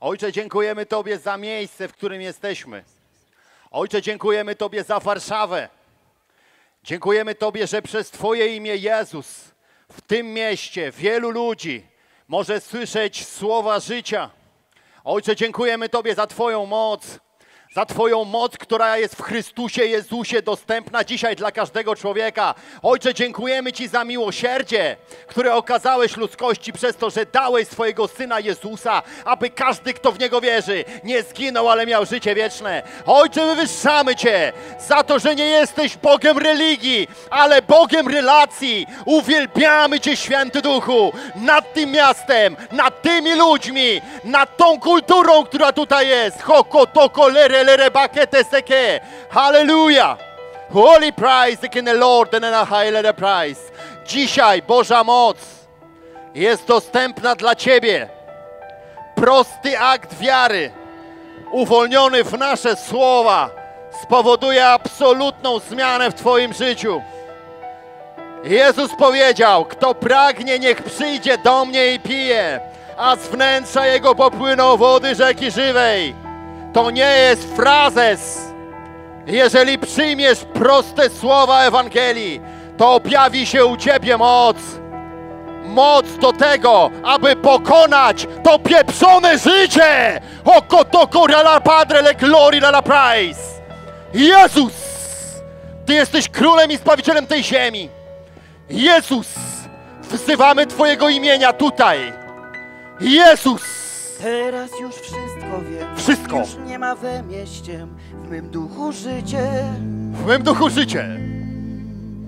Ojcze, dziękujemy Tobie za miejsce, w którym jesteśmy. Ojcze, dziękujemy Tobie za Warszawę. Dziękujemy Tobie, że przez Twoje imię Jezus w tym mieście wielu ludzi może słyszeć słowa życia. Ojcze, dziękujemy Tobie za Twoją moc, za Twoją moc, która jest w Chrystusie Jezusie dostępna dzisiaj dla każdego człowieka. Ojcze, dziękujemy Ci za miłosierdzie, które okazałeś ludzkości przez to, że dałeś swojego Syna Jezusa, aby każdy, kto w Niego wierzy, nie zginął, ale miał życie wieczne. Ojcze, wywyższamy Cię za to, że nie jesteś Bogiem religii, ale Bogiem relacji. Uwielbiamy Cię, Święty Duchu, nad tym miastem, nad tymi ludźmi, nad tą kulturą, która tutaj jest. Hoko, toko, lere, lere, bakete, seke. Hallelujah. Holy the King the Lord and a high letter praise. Dzisiaj Boża moc jest dostępna dla Ciebie. Prosty akt wiary, uwolniony w nasze słowa, spowoduje absolutną zmianę w Twoim życiu. Jezus powiedział: Kto pragnie, niech przyjdzie do mnie i pije, a z wnętrza jego popłyną wody rzeki żywej. To nie jest frazes. Jeżeli przyjmiesz proste słowa Ewangelii, to objawi się u ciebie moc. Moc do tego, aby pokonać to pieprzone życie. Oko to la padre le glory la price. Jezus, Ty jesteś królem i zbawicielem tej ziemi. Jezus, wzywamy Twojego imienia tutaj. Jezus, Teraz już wiem. Wszystko. Już nie ma we mieście w mym duchu życie. w mym duchu życie.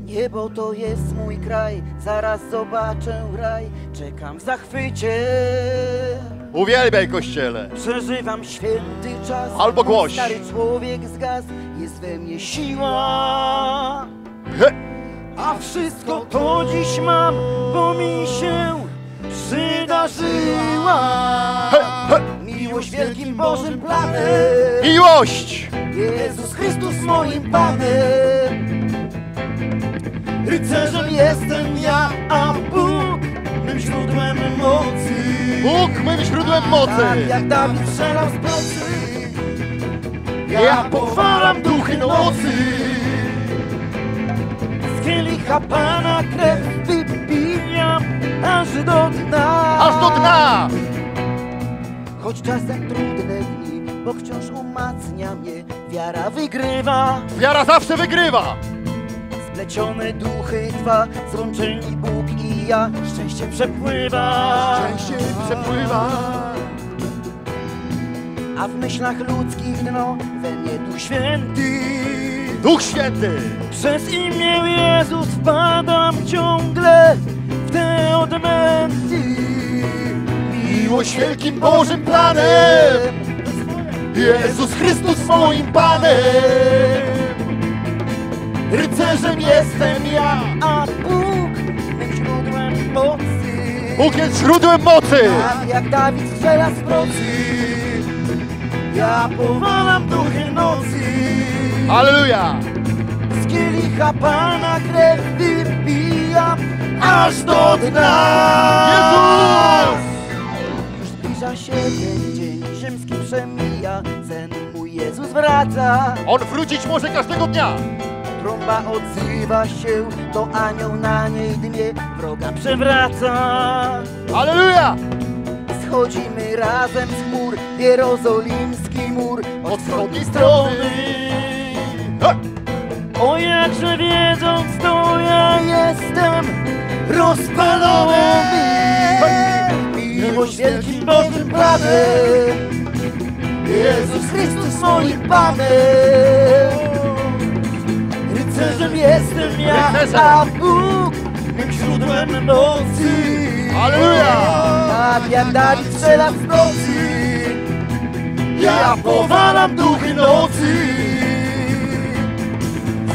Niebo to jest mój kraj, zaraz zobaczę raj. Czekam w zachwycie. Uwielbiaj Kościele. Przeżywam święty czas. Albo głoś. Stary człowiek zgasł, jest we mnie siła. He. A wszystko to dziś mam, bo mi się przydarzyła. He, he. Miłość wielkim Bożym planem. Miłość! Jezus Chrystus moim Panem. Rycerzem jestem ja, a Bóg mym źródłem mocy. Bóg mym źródłem Tak mocy. jak Dawid strzelał z procy, Ja ja powalam duchy nocy. z kielicha Pana krew wypijam aż do dna. Aż do dna. Choć czasem trudne dni, bo wciąż umacnia mnie, wiara wygrywa. Wiara zawsze wygrywa. Splecione duchy dwa, złączeni Bóg i ja, szczęście przepływa. Szczęście przepływa. A w myślach ludzkich dno, we mnie Duch Święty. Duch Święty. Przez imię Jezus wpadam ciągle w te odmęty. Miłość wielkim Bożym planem. Jezus Chrystus moim Panem. Rycerzem jestem ja. A Bóg mym źródłem mocy. Bóg jest źródłem mocy. Tak jak Dawid strzela z procy. Ja powalam duchy nocy. Halleluja. Z kielicha Pana krew wypijam aż do dna. Jezus! Już zbliża się ten dzień, rzymski przemija, sen mój Jezus wraca. On wrócić może każdego dnia. Trąba odzywa się, to anioł na niej dmie, wroga przewraca. Halleluja. Schodzimy razem z chmur, jerozolimski mur Od wschodniej strony. O jakże wiedząc to ja jestem rozpalony Miłość wielkim Bożym planem Jezus Chrystus moim Panem. Rycerzem jestem ja, a Bóg mym źródłem mocy Halleluja. Tak jak Dawid strzela z nocy Ja powalam duchy nocy.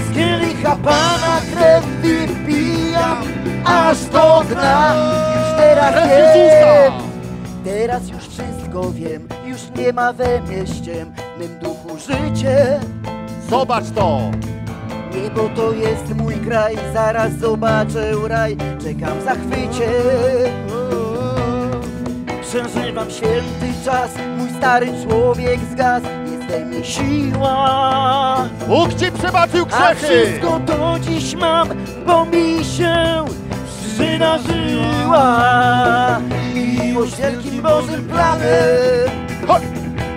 Z kielicha Pana krew wypijam Aż do dna teraz wiem. Teraz już wszystko wiem Już nie ma we mieście w mym duchu życie Zobacz to. Niebo to jest mój kraj Zaraz zobaczę raj Czekam w zachwycie Przeżywam święty czas, mój stary człowiek zgasł, jest we mnie siła. Bóg ci przebaczył A grzechy. wszystko to dziś mam, bo mi się przydarzyła. Miłość wielkim Bożym planem.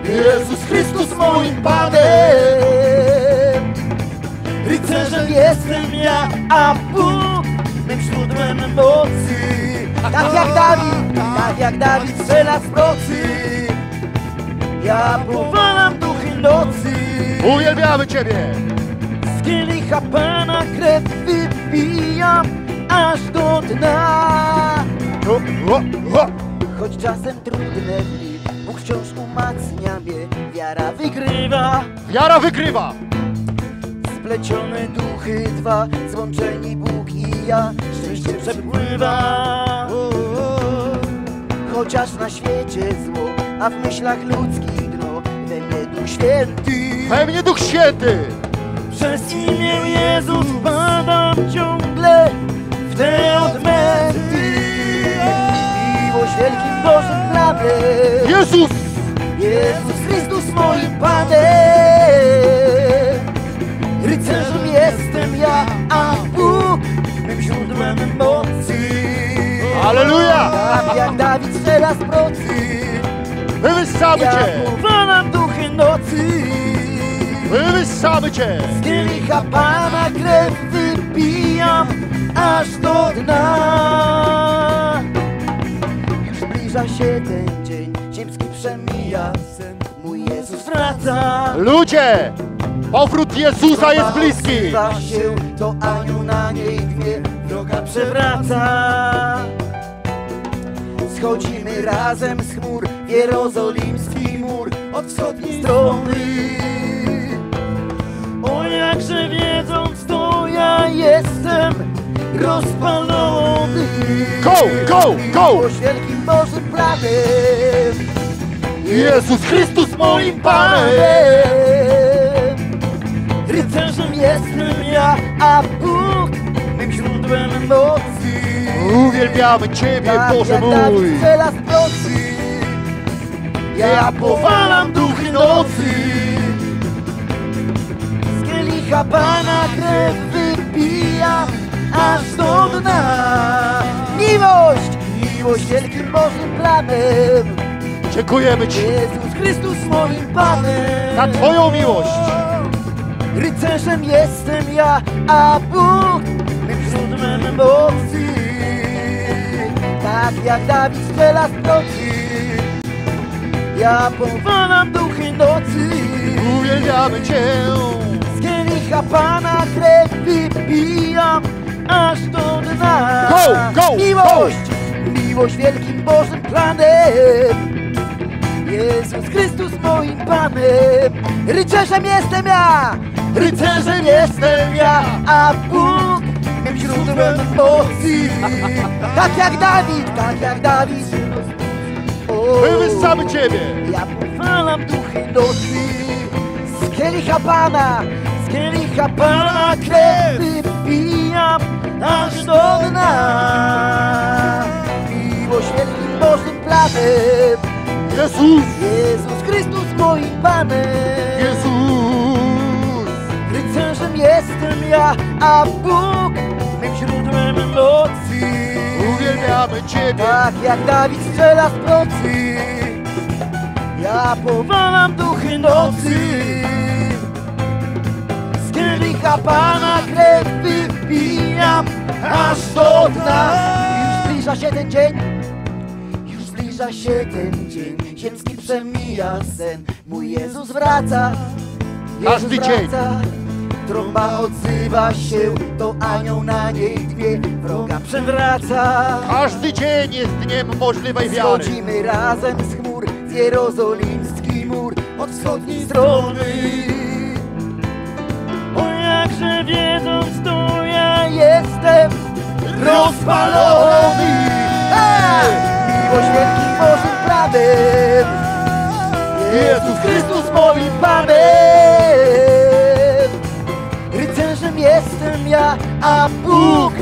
Jezus Chrystus moim Panem. Rycerzem jestem ja, a Bóg mym źródłem mocy. Tak jak Dawid, tak jak Dawid strzela z procy. Ja powalam duchy nocy. Uwielbiamy Ciebie. Z kielicha Pana krew wypijam aż do dna. O, o, o. Choć czasem trudne dni, Bóg wciąż umacnia mnie, wiara wygrywa. Wiara wygrywa. Splecione duchy dwa, złączeni Bóg i ja, szczęście przepływa. Chociaż na świecie zło, a w myślach ludzkich dno, we mnie Duch Święty. We mnie Duch Święty. Przez imię Jezus padam ciągle te odmęty. Miłość wielkim Bożym planem, Jezus. Jezus Chrystus moim Panem. Rycerzem jestem ja, a Bóg mym źródłem mocy. Aleluja. Tak jak Dawid strzela z procy, Wywyższamy ja Cię. powalam duchy nocy. Wywyższamy Cię. Z kielicha Pana krew wypijam aż do dna. Już zbliża się ten dzień, ziemski przemija, sen mój Jezus wraca. Ludzie. Powrót Jezusa jest bliski. Się, to anioł na niej dwie, droga przewraca. Schodzimy razem z chmur, w jerozolimski mur od wschodniej strony. O jakże wiedząc to ja jestem rozpalony. Go, go, go. Miłość wielkim Bożym planem. Jezus Chrystus moim Panem. Rycerzem jestem ja, a Bóg mym źródłem mocy. Uwielbiamy Ciebie, Tak Boże jak mój. Strzela z. Ja powalam duchy nocy. Z kielicha Pana krew wypijam aż do dna. Miłość, miłość wielkim Bożym planem. Dziękujemy Ci Jezus Chrystus moim Panem. za Twoją miłość. Rycerzem jestem ja, a Bóg mym źródłem mocy. Tak jak Dawid strzela z procy, ja powalam duchy nocy. Uwielbiamy Cię. Z kielicha Pana krew wypijam aż do dna. Go, go, miłość, miłość wielkim Bożym planem. Jezus Chrystus moim Panem. Rycerzem jestem ja, rycerzem jestem ja, a Bóg mym źródłem mocy. Tak jak Dawid, tak jak Dawid. O, Wywyższamy Ciebie. ja powalam duchy nocy Z kielicha Pana, z kielicha Pana krew wypijam aż do dna Miłość wielkim Bożym planem Jezus. Jezus Chrystus moim Panem Jezus. Rycerzem jestem ja, a Bóg mym źródłem mocy Uwielbiamy Ciebie. Tak jak Dawid strzela z procy Ja powalam duchy nocy kielicha Pana krew wypijam Aż do dna Już zbliża się ten dzień Już zbliża się ten dzień Ziemski przemija sen Mój Jezus wraca Jezus Każdy dzień. Trąba odzywa się To anioł na niej dwie Wroga przewraca Każdy dzień jest dniem możliwej wiary. Schodzimy razem z chmur w jerozolimski mur od wschodniej strony. Jakże wiedząc to ja jestem rozpalony. Hej! Miłość wielkim Bożym prawem. Jezus Chrystus moim Panem. Rycerzem jestem ja, a Bóg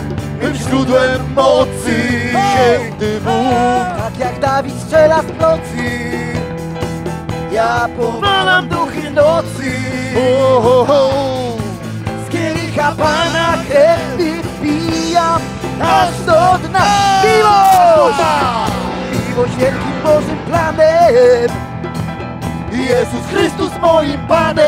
Mym źródłem mocy. święty Bóg. Tak jak Dawid strzela z procy Ja powalam duchy nocy O, o, o. Kielicha Pana krew wypijam Aż do dna Miłość! Miłość wielkim Bożym planem. Jezus Chrystus moim Panem.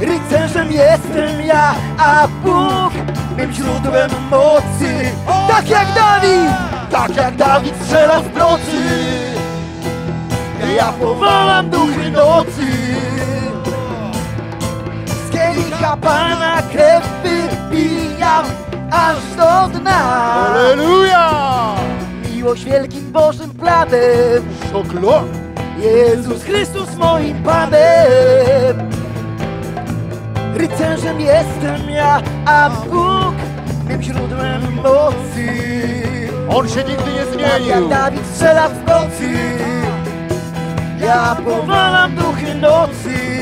Rycerzem jestem ja, a Bóg mym źródłem mocy. Tak jak Dawid, tak jak Dawid strzela z procy Ja powalam duchy nocy kielicha Pana krew wypijam aż do dna Aleluja! Miłość wielkim Bożym planem Szoklo! Jezus Chrystus moim Panem Rycerzem jestem ja, a Bóg mym źródłem mocy On się nigdy nie Tak jak zmienił. Dawid strzela w nocy Ja powalam duchy nocy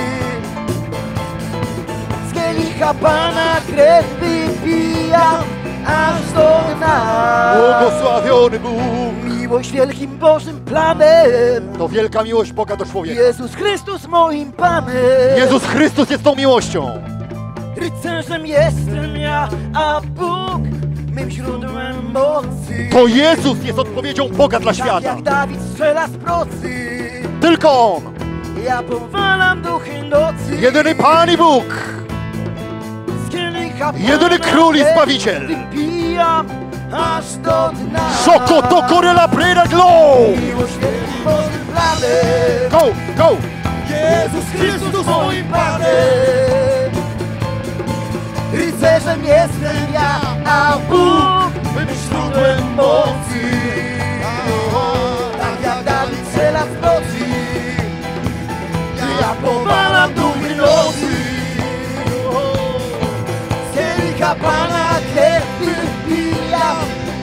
Kielicha Pana krew wypijam Aż do dna Błogosławiony Bóg. Miłość wielkim Bożym planem To wielka miłość Boga do człowieka. Jezus Chrystus moim Panem Jezus Chrystus jest tą miłością. Rycerzem jestem ja, a Bóg mym źródłem mocy To Jezus jest odpowiedzią Boga dla Tak świata. jak Dawid strzela z procy Tylko On. Ja powalam duchy nocy Jedyny Pan i Bóg. Jedyny Król i Zbawiciel. Wypijam aż do dna. Szoko to koryla pryra glow. Go, go. Jezus Chrystus moim Panem. Rycerzem jestem ja, a Bóg mym źródłem mocy. Tak jak Dawid strzela w nocy. Ja powalam duchy nocy Z kielicha Pana krew wypijam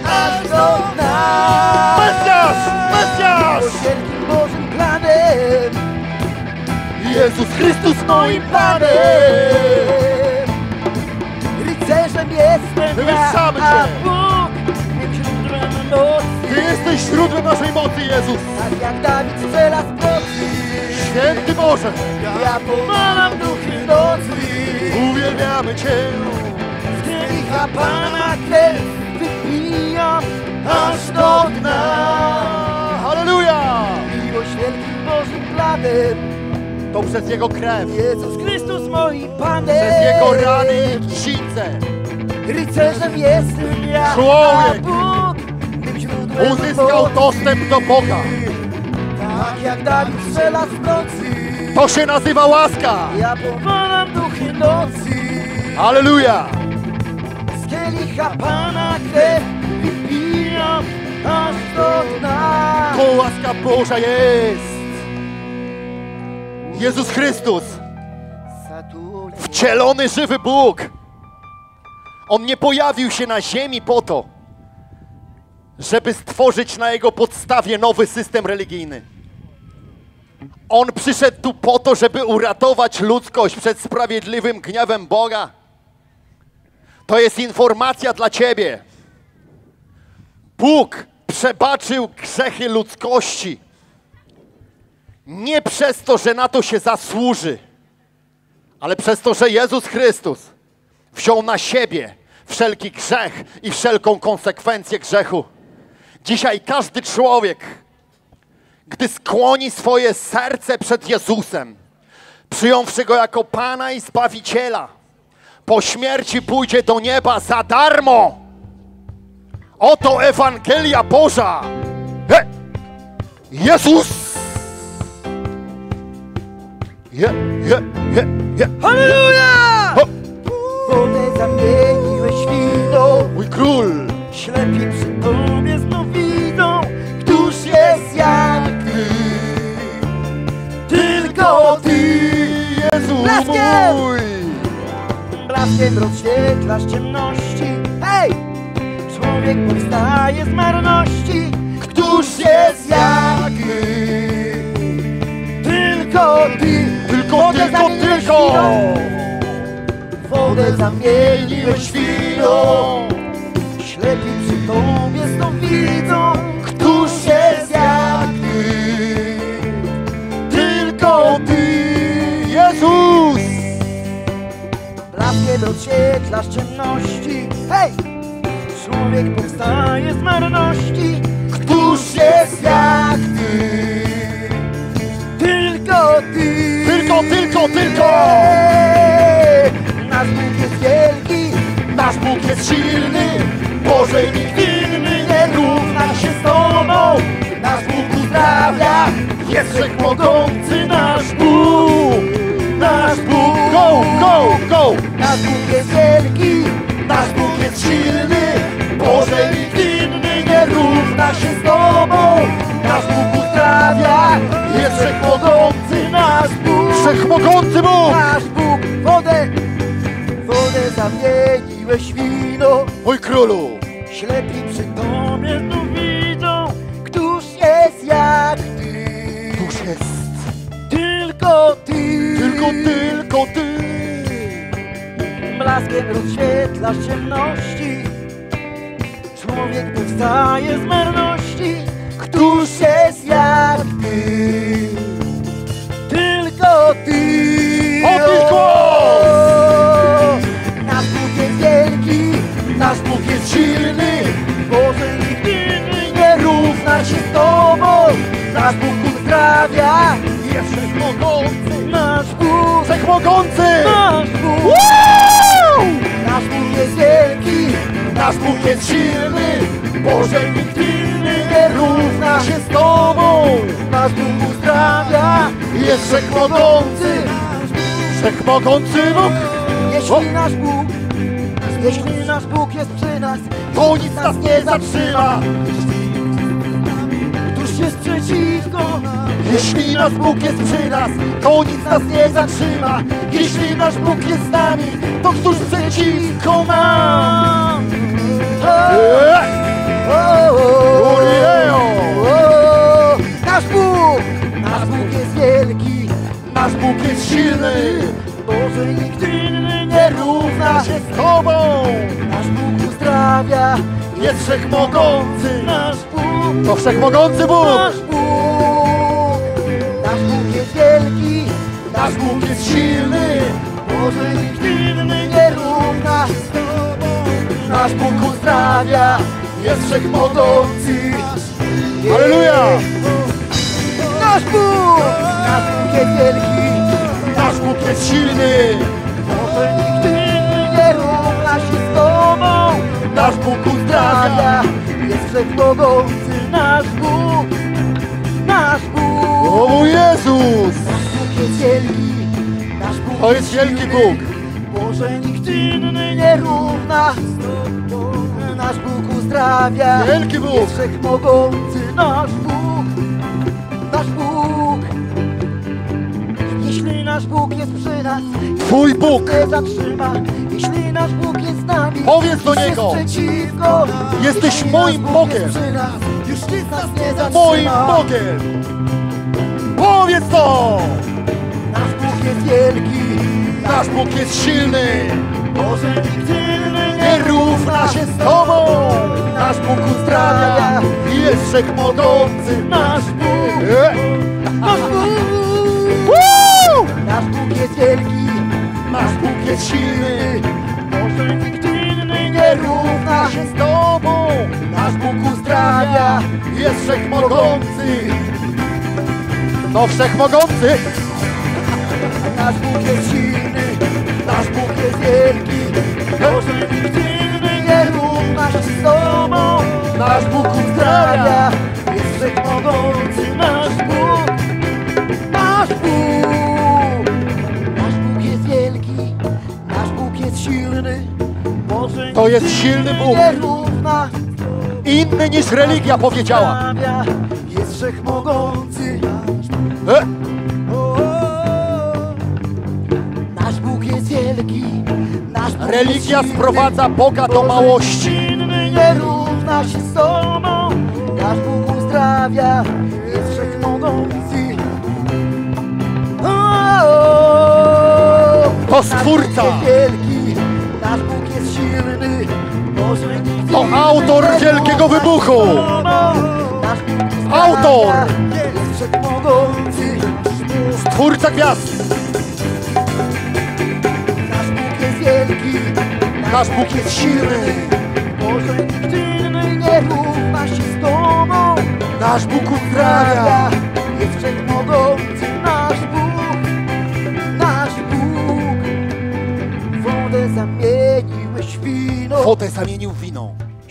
aż do dna Mesjasz, Mesjasz. Miłość wielkim Bożym planem Jezus Chrystus moim Panem Rycerzem jestem Wywyższamy ja, a Cię. Bóg źródłem mocy Ty jesteś źródłem naszej mocy, Jezus. Tak jak Dawid strzela z procy Święty Boże. Ja powalam duchy nocy Uwielbiamy Cię. Z kielicha Pana krew wypijam aż do dna Halleluja. Miłość wielkim Bożym planem To przez Jego krew. Jezus Chrystus moim Panem Przez Jego rany trzcince. Rycerzem jestem ja, Człowiek Bóg Uzyskał dostęp do Boga. Tak jak Dawid strzela z nocy To się nazywa łaska. Ja powalam duchy nocy Halleluja. Z kielicha Pana krew wypijam aż do dna To łaska Boża jest. Jezus Chrystus. Wcielony żywy Bóg. On nie pojawił się na ziemi po to, żeby stworzyć na jego podstawie nowy system religijny. On przyszedł tu po to, żeby uratować ludzkość przed sprawiedliwym gniewem Boga. To jest informacja dla ciebie. Bóg przebaczył grzechy ludzkości. Nie przez to, że na to się zasłuży, ale przez to, że Jezus Chrystus wziął na siebie wszelki grzech i wszelką konsekwencję grzechu. Dzisiaj każdy człowiek, gdy skłoni swoje serce przed Jezusem, przyjąwszy Go jako Pana i Zbawiciela, po śmierci pójdzie do nieba za darmo. Oto Ewangelia Boża. He! Jezus! Je, je, je, je. Halleluja! Wodę zamieniłeś wino Mój król! Ślepi przy Tobie znów widzą Któż jest jak Ty Tylko Ty Jezu Blaskiem! mój! Blaskiem rozświetlasz ciemności. Hej! Człowiek powstaje z marności. Któż jest jak Ty Tylko Ty Tylko, Wodę tylko, zamieniłeś tylko! Wodę zamieniłeś w wino widzą, Blaskiem odświetlasz ciemności, hej! Człowiek powstaje z marności, któż jest jak Ty. Tylko Ty. Tylko, tylko, tylko! Nasz Bóg jest wielki, Nasz Bóg jest silny, Boże nikt inny nie równa się z Tobą. Nasz Bóg uzdrawia, jest wszechmogący nasz Bóg! Nasz Bóg! Go, go, go! nasz Bóg jest wielki, Nasz Bóg jest silny, Boże nikt inny nie równa się z Tobą! nasz Bóg uzdrawia, Jest wszechmogący nasz Bóg. Wszechmogący Bóg! Nasz Bóg wodę, wodę zamieniłeś wino. Mój królu! Ślepi przy Tobie znów Tylko, tylko Ty! Blaskiem rozświetlasz ciemności. Człowiek powstaje z marności, któż jest jak Ty. Tylko Ty. Podnieś głos! Nasz Bóg jest wielki, Nasz Bóg jest silny, Boże nikt inny nie równa się z Tobą. Nasz Bóg uzdrawia, jest wszechmogący! nasz Bóg, Wszechmogący! nasz Bóg. Nasz Bóg jest wielki, Nasz Bóg jest silny, Boże nikt inny nie równa się z Tobą. Nasz Bóg uzdrawia, jest wszechmogący! Wszechmogący Bóg! jeśli nasz Bóg, jeśli nasz Bóg jest przy nas, To nic nas nie zatrzyma! Jest przeciwko Jeśli nasz Bóg jest przy nas, to nic nas nie zatrzyma. Jeśli nasz Bóg jest z nami, to któż przeciwko nam? Nasz Bóg, nasz Bóg jest wielki, Nasz Bóg jest silny, Boże nikt inny nie równa się z Tobą. Nasz Bóg uzdrawia, Jest wszechmogący, nasz Bóg, to wszechmogący Bóg. nasz Bóg. Nasz Bóg jest wielki, Nasz Bóg jest silny, Boże nikt inny nie równa z Tobą. Nasz Bóg uzdrawia, jest wszechmogący. Halleluja! Nasz Bóg, nasz Bóg jest wielki, Nasz Bóg jest silny, nasz Bóg uzdrawia. Jest wszechmogący nasz Bóg, nasz Bóg. O mój Jezus! Nasz Bóg jest wielki, nasz Bóg To jest wielki. Bóg. Boże nikt inny nie równa. Nasz Bóg uzdrawia, Wielki Bóg. jest wszechmogący nasz Bóg, nasz Bóg. Jeśli nasz Bóg jest przy nas, Twój Bóg nie zatrzyma. Jeśli nasz Bóg jest z nami, Powiedz do Niego. przeciwko. Jesteś moim Bogiem. nas, Już nic nas nie zatrzyma. moim Bogiem. Powiedz to! Nasz Bóg jest wielki, Nasz Bóg jest silny, Boże inny nie równa się z Tobą. Nasz Bóg uzdrawia, jest wszechmogący. Nasz Bóg, E, nasz Bóg. Wielki, Nasz Bóg jest silny, Boże nikt inny nie równa się z Tobą. Nasz Bóg uzdrawia, jest wszechmogący. No wszechmogący, nasz Bóg jest silny, nasz Bóg jest wielki, Boże nikt inny nie równa się z Tobą. nasz Bóg. Uzdrawia, jest wszechmogący nasz Bóg, nasz Bóg. Silny, Boże To jest silny Bóg, nie równa inny niż religia powiedziała. Jest wszechmogący. E, Nasz Bóg jest wielki, nasz Bóg Religia jest sprowadza Boga do małości. Inny nie równa się z Tobą. Nasz Bóg uzdrawia, jest wszechmogący. O, To Nasz Stwórca. To autor wielkiego wybuchu. Autor. Twórca gwiazd. Nasz Bóg jest wielki. Nasz Bóg jest silny. Boże, nikt inny nie równa się z Tobą. Nasz Bóg uzdrawia. Jest wszechmogący nasz Bóg. Nasz Bóg. Wodę zamieniłeś w wino. Wodę zamienił w.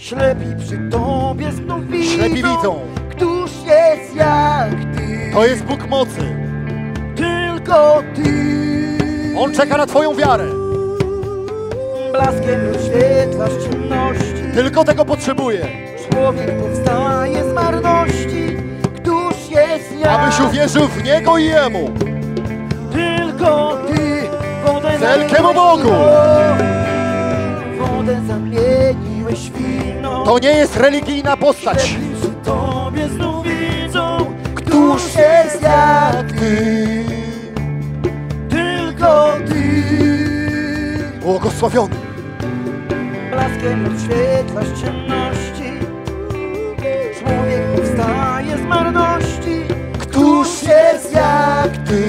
Ślepi przy Tobie znów widzą. Ślepi widzą. Któż jest jak Ty? To jest Bóg mocy. Tylko Ty. On czeka na Twoją wiarę. Blaskiem oświetlasz ciemności. Tylko tego potrzebuje. Człowiek powstaje z marności. Któż jest jak Abyś uwierzył w Niego i Jemu. Tylko Ty. Wielkiemu Bogu. To nie jest religijna postać. Tobie znów widzą. Któż jest jak Ty. Tylko Ty. Błogosławiony. Blaskiem oświetlasz ciemności Człowiek powstaje z marności Któż jest jak Ty.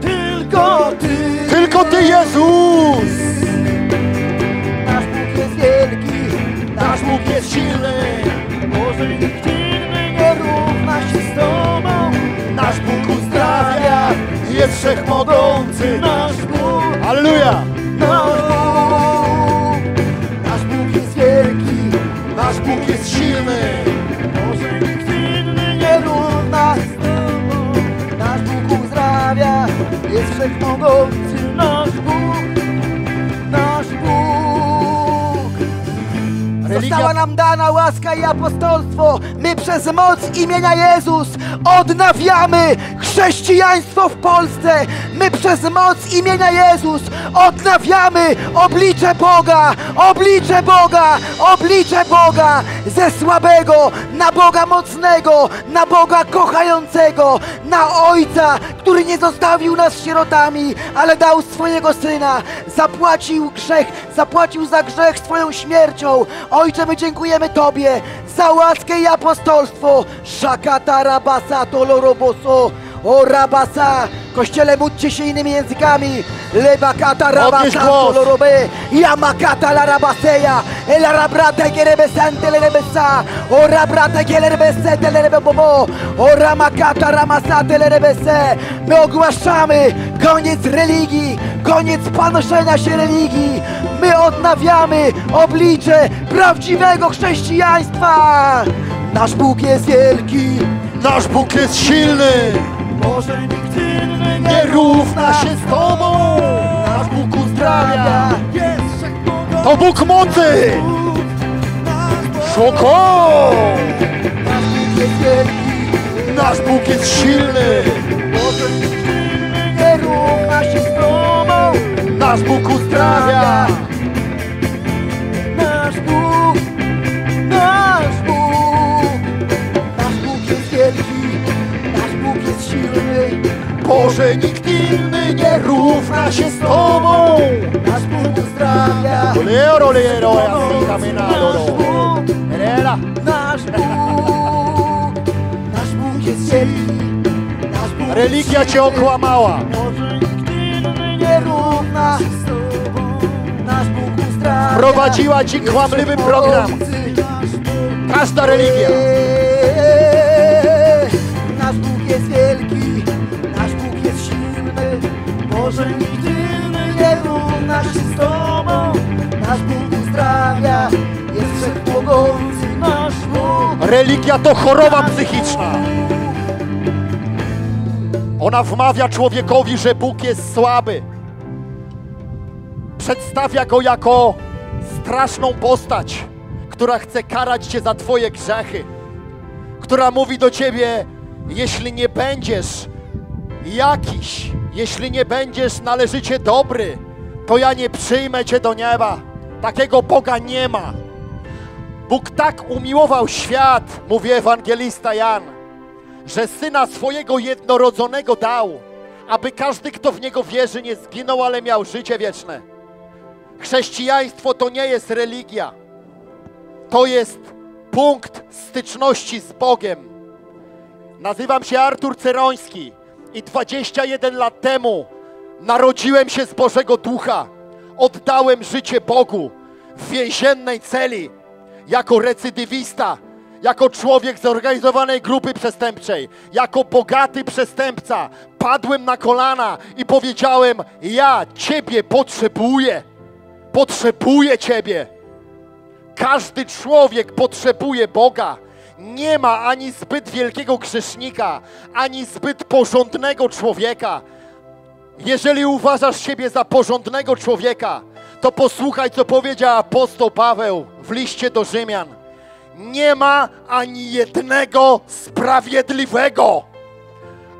tylko Ty Tylko Ty, Jezus. Bóg jest silny. Może nikt inny nie równa się z Tobą Nasz Bóg uzdrawia. Jest wszechmogący. Nasz Bóg, Halleluja. nasz Bóg Nasz Bóg jest wielki Nasz Bóg jest silny. Może nikt inny nie równa z Tobą. Nasz Bóg uzdrawia, jest wszechmogący Została nam dana łaska i apostolstwo. My przez moc imienia Jezus odnawiamy chrześcijaństwo w Polsce. My przez moc imienia Jezus odnawiamy oblicze Boga, oblicze Boga, oblicze Boga ze słabego na Boga mocnego, na Boga kochającego, na Ojca, który nie zostawił nas sierotami, ale dał swojego Syna, zapłacił grzech, zapłacił za grzech swoją śmiercią. Ojcze, my dziękujemy Tobie za łaskę i apostolstwo. Toloroboso. O rabasa, kościele módlcie się innymi językami. Lebakata rabasa głos. tolorobe. Yamakata la rabaseya. El arabrata gerebesante le rebesa. O rabrata gerebesete le rebebobo. O ramakata ramasate le rebese. My ogłaszamy koniec religii, koniec panoszenia się religii. My odnawiamy oblicze prawdziwego chrześcijaństwa. Nasz Bóg jest wielki, Nasz Bóg jest silny. Może nikt inny Nie równa się z Tobą. Nasz Bóg uzdrawia. To Bóg mocy. Szoko. Nasz Bóg jest wielki, Nasz Bóg jest silny. może nikt inny nie równa się z Tobą. Nasz Bóg uzdrawia. Boże, nikt inny nie równa się z Tobą. nasz Bóg uzdrawia. Lero, lero, así Nasz. Bóg, nasz Bóg, nasz Bóg jest wielki, Religia Cię okłamała. Może nikt inny nie równa się z Tobą, nasz Bóg uzdrawia. Wprowadziła Ci kłamliwy program. Każda religia. Może inny nie równa się z Tobą. Nasz Bóg uzdrawia, jest wszechmogący nasz Bóg. Religia to choroba psychiczna. Ona wmawia człowiekowi, że Bóg jest słaby. Przedstawia go jako straszną postać, która chce karać cię za twoje grzechy. Która mówi do ciebie, jeśli nie będziesz jakiś, jeśli nie będziesz należycie dobry, to ja nie przyjmę cię do nieba. Takiego Boga nie ma. Bóg tak umiłował świat, mówi ewangelista Jan, że syna swojego jednorodzonego dał, aby każdy, kto w niego wierzy, nie zginął, ale miał życie wieczne. Chrześcijaństwo to nie jest religia. To jest punkt styczności z Bogiem. Nazywam się Artur Ceroński i 21 lat temu narodziłem się z Bożego Ducha. Oddałem życie Bogu w więziennej celi jako recydywista, jako człowiek zorganizowanej grupy przestępczej, jako bogaty przestępca. Padłem na kolana i powiedziałem: Ja Ciebie potrzebuję. Potrzebuję Ciebie. Każdy człowiek potrzebuje Boga. Nie ma ani zbyt wielkiego grzesznika, ani zbyt porządnego człowieka. Jeżeli uważasz siebie za porządnego człowieka, to posłuchaj, co powiedział apostoł Paweł w liście do Rzymian. Nie ma ani jednego sprawiedliwego,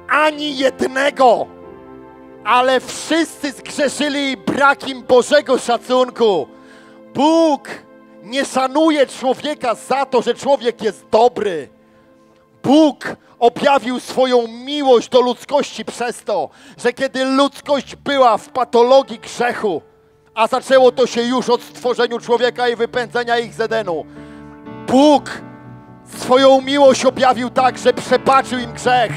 ani jednego, ale wszyscy zgrzeszyli i brak im Bożego szacunku. Bóg nie szanuje człowieka za to, że człowiek jest dobry. Bóg objawił swoją miłość do ludzkości przez to, że kiedy ludzkość była w patologii grzechu, a zaczęło to się już od stworzenia człowieka i wypędzenia ich z Edenu, Bóg swoją miłość objawił tak, że przebaczył im grzech.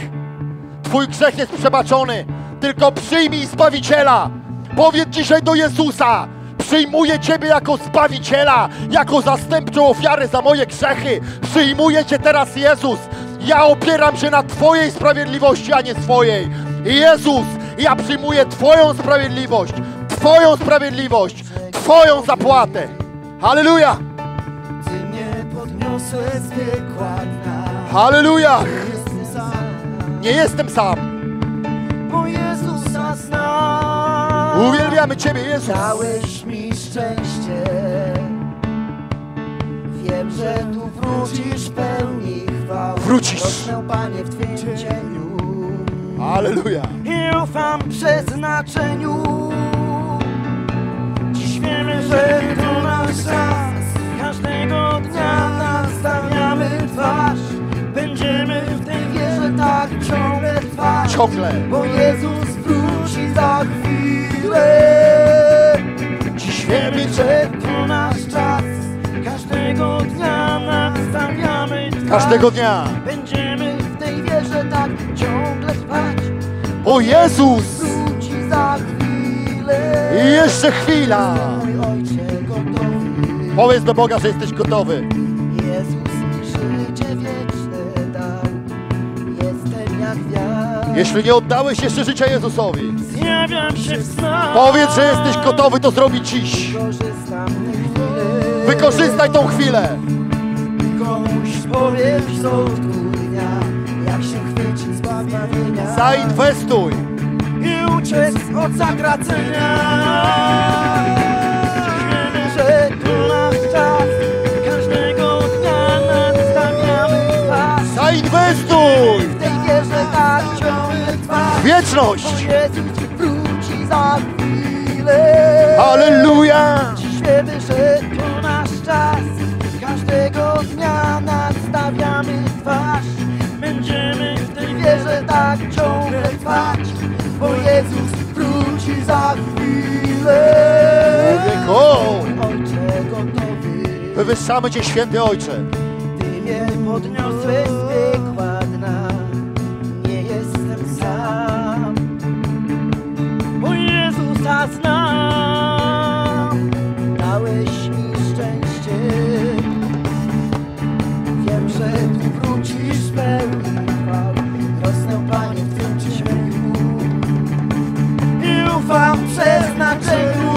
Twój grzech jest przebaczony, tylko przyjmij Zbawiciela. Powiedz dzisiaj do Jezusa, przyjmuję Ciebie jako Zbawiciela, jako zastępczą ofiarę za moje grzechy. Przyjmuję Cię teraz, Jezus. Ja opieram się na Twojej sprawiedliwości, a nie swojej. Jezus, ja przyjmuję Twoją sprawiedliwość, Twoją sprawiedliwość, Twoją zapłatę. Halleluja! Ty mnie podniosłeś z piekła dna. Halleluja! Nie jestem sam. bo Jezusa znam. Uwielbiamy Ciebie, Jezus. Dałeś mi szczęście. Wiem, że tu wrócisz pełni chwały. Wrócisz. Rosnę, Panie, w Twym cieniu. Halleluja! I ufam przeznaczeniu. Dziś wiemy, że to nasz czas. Każdego dnia nastawiamy twarz. Będziemy w tej wierze tak ciągle trwać. Ciągle. Bo Jezus wróci za chwilę. Dziś wiemy, że to nasz czas. Każdego dnia nastawiamy twarz. Każdego dnia. Będziemy w tej wierze tak ciągle trwać. O Jezus! Wróci za chwilę. I jeszcze chwila. Mój ojcze gotowy. Powiedz do Boga, że jesteś gotowy. Jezus mi życie wieczne dał. Jestem jak wiatr. Jeśli nie oddałeś jeszcze życia Jezusowi, Zjawiam się w snach. powiedz, że jesteś gotowy to zrobić dziś. Wykorzystaj tą chwilę. Komuś powiesz co dnia, jak się chwyci zbawienia. Zainwestuj. i uciec od zagracenia. Dziś wiemy, że to nasz czas, wieczność. Jezus wróci za chwilę. Halleluja. Dziś wiemy, że to nasz czas, każdego dnia nadstawiamy twarz. Będziemy w tej wierze tak ciągle trwać, bo Jezus wróci za chwilę. Człowieku. Ojcze gotowy, Wywyższamy Cię, święty Ojcze. Ty mnie podniosłeś z Jezusa znam. Dałeś mi szczęście. Wiem, że tu wrócisz pełny chwał. Rosnę, Panie, w Twym cieniu. I ufam przeznaczeniu.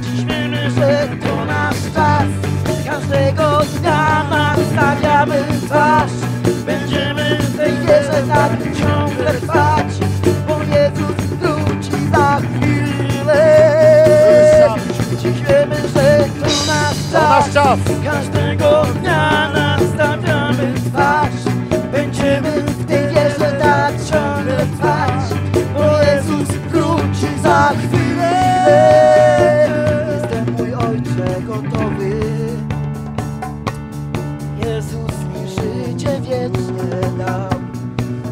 Dziś że to nasz czas. Każdego dnia nastawiamy twarz. Będziemy w tej wierze tak ciągle trwać. Dziś wiemy, że to nasz To nasz czas. czas. Każdego dnia nastawiamy twarz. Będziemy w tej wierze tak ciągle trwać. Bo Jezus wróci za chwilę. Jestem mój Ojcze gotowy. Jezus mi życie wieczne dał.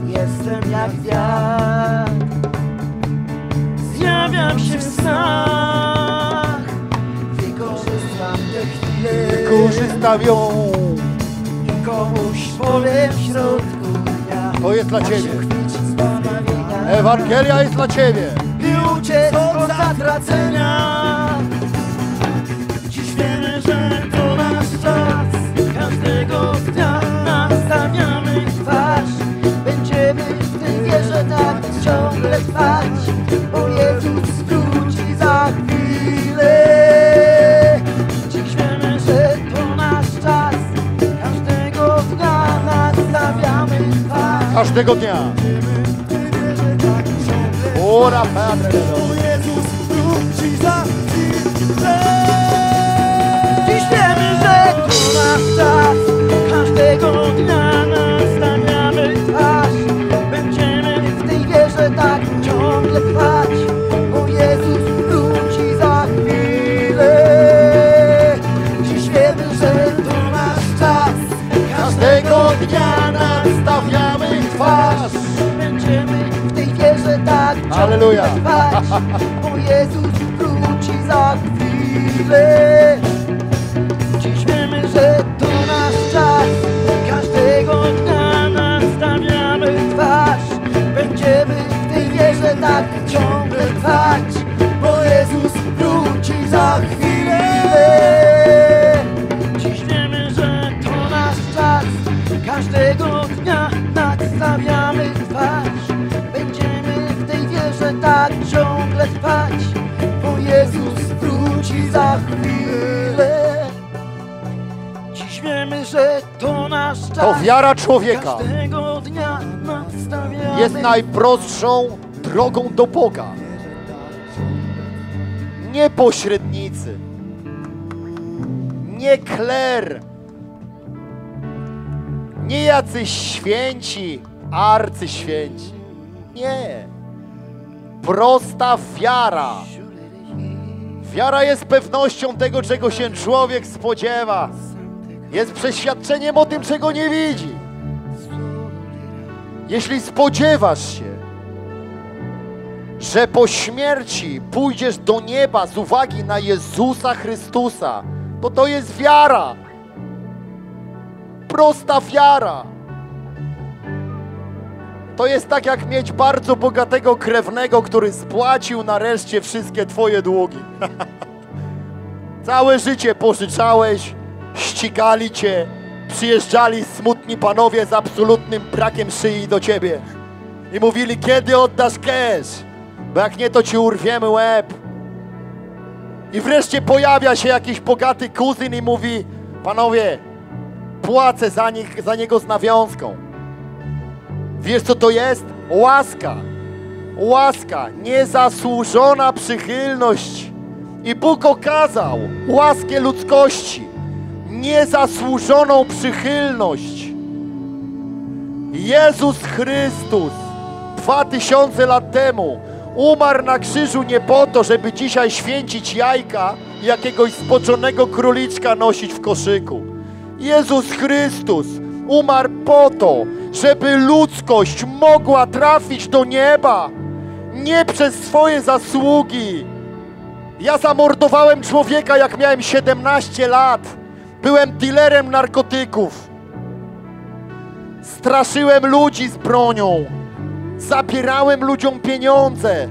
Jestem jak wiatr. Nastawiam się w Korzystam ją. Komuś powiem w środku dnia. To jest dla Ciebie. Ewangelia jest dla Ciebie. I uciec od zatracenia. Dziś wiemy, że to nasz czas. Każdego dnia Każdego dnia. Ora Padre. Dziś wiemy, że to nasz czas Każdego dnia nastawiamy twarz Będziemy w tej wierze tak ciągle trwać trwać, bo Jezus wróci za chwilę. To wiara człowieka jest najprostszą drogą do Boga. Nie pośrednicy. Nie kler. Nie jacyś święci, arcyświęci. Nie. Prosta wiara. Wiara jest pewnością tego, czego się człowiek spodziewa. Jest przeświadczeniem o tym, czego nie widzi. Jeśli spodziewasz się, że po śmierci pójdziesz do nieba z uwagi na Jezusa Chrystusa, to to jest wiara. Prosta wiara. To jest tak jak mieć bardzo bogatego krewnego, który spłacił nareszcie wszystkie twoje długi. Całe życie pożyczałeś, ścigali cię, przyjeżdżali smutni panowie z absolutnym brakiem szyi do ciebie i mówili, kiedy oddasz cash, bo jak nie, to ci urwiemy łeb. I wreszcie pojawia się jakiś bogaty kuzyn i mówi, panowie, płacę za, nich, za niego z nawiązką. Wiesz co to jest? Łaska. Łaska, niezasłużona przychylność. I Bóg okazał łaskę ludzkości, niezasłużoną przychylność. Jezus Chrystus dwa tysiące lat temu umarł na krzyżu nie po to, żeby dzisiaj święcić jajka jakiegoś spoczonego króliczka nosić w koszyku. Jezus Chrystus umarł po to, żeby ludzkość mogła trafić do nieba, nie przez swoje zasługi. Ja zamordowałem człowieka, jak miałem 17 lat. Byłem dealerem narkotyków. Straszyłem ludzi z bronią. Zabierałem ludziom pieniądze.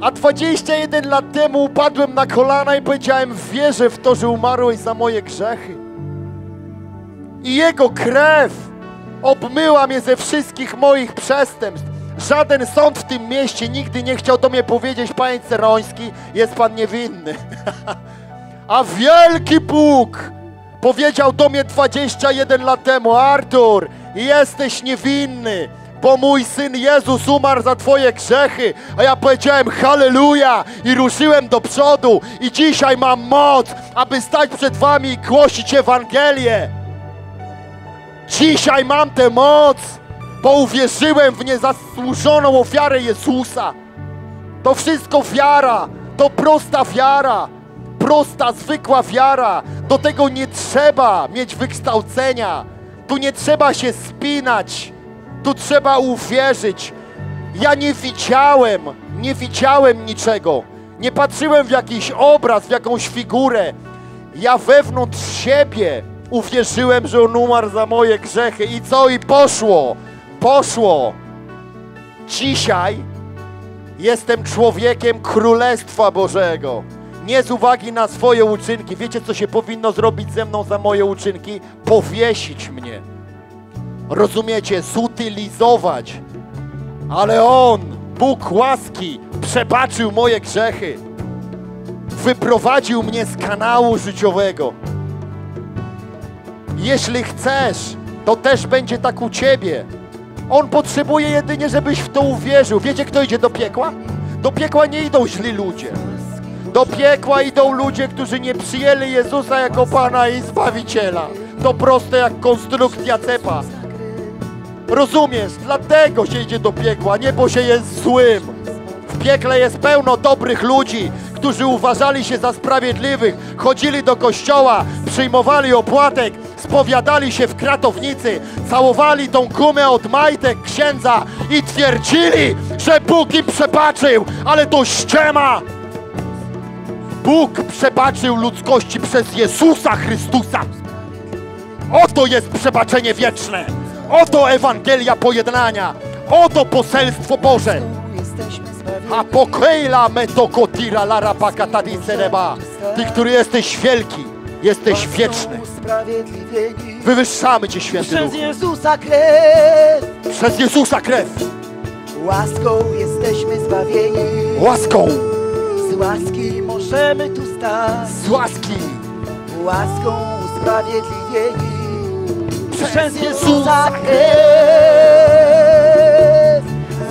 A 21 lat temu upadłem na kolana i powiedziałem: Wierzę w to, że umarłeś za moje grzechy. I Jego krew obmyła mnie ze wszystkich moich przestępstw. Żaden sąd w tym mieście nigdy nie chciał do mnie powiedzieć: Panie Ceroński, jest pan niewinny. A wielki Bóg powiedział do mnie 21 lat temu: Artur, jesteś niewinny, bo mój syn Jezus umarł za Twoje grzechy. A ja powiedziałem: Halleluja! I ruszyłem do przodu. I dzisiaj mam moc, aby stać przed Wami i głosić Ewangelię. Dzisiaj mam tę moc, bo uwierzyłem w niezasłużoną ofiarę Jezusa. To wszystko wiara, to prosta wiara, prosta, zwykła wiara. Do tego nie trzeba mieć wykształcenia, tu nie trzeba się spinać, tu trzeba uwierzyć. Ja nie widziałem nie widziałem niczego. Nie patrzyłem w jakiś obraz, w jakąś figurę. Ja wewnątrz siebie uwierzyłem, że On umarł za moje grzechy. I co? I poszło. Poszło. Dzisiaj jestem człowiekiem Królestwa Bożego. Nie z uwagi na swoje uczynki. Wiecie, co się powinno zrobić ze mną za moje uczynki? Powiesić mnie. Rozumiecie? Zutylizować. Ale On, Bóg łaski, przebaczył moje grzechy. Wyprowadził mnie z kanału życiowego. Jeśli chcesz, to też będzie tak u ciebie. On potrzebuje jedynie, żebyś w to uwierzył. Wiecie, kto idzie do piekła? Do piekła nie idą źli ludzie. Do piekła idą ludzie, którzy nie przyjęli Jezusa jako Pana i Zbawiciela. To proste jak konstrukcja cepa. Rozumiesz? Dlatego się idzie do piekła, nie bo się jest złym. W piekle jest pełno dobrych ludzi, którzy uważali się za sprawiedliwych, chodzili do kościoła, przyjmowali opłatek, spowiadali się w kratownicy, całowali tą gumę od majtek księdza i twierdzili, że Bóg im przebaczył, ale to ściema. Bóg przebaczył ludzkości przez Jezusa Chrystusa. Oto jest przebaczenie wieczne. Oto Ewangelia pojednania. Oto poselstwo Boże. Zbawieni. Apokeila metokotira larapakatadi sereba. Ty, który jesteś wielki, jesteś wieczny. Wywyższamy Cię, święty Przez. Jezusa krew. Przez Jezusa krew, Łaską jesteśmy zbawieni. łaską, łaski możemy tu stać. z łaski. Łaską usprawiedliwieni. Przez Jezusa Jezusa.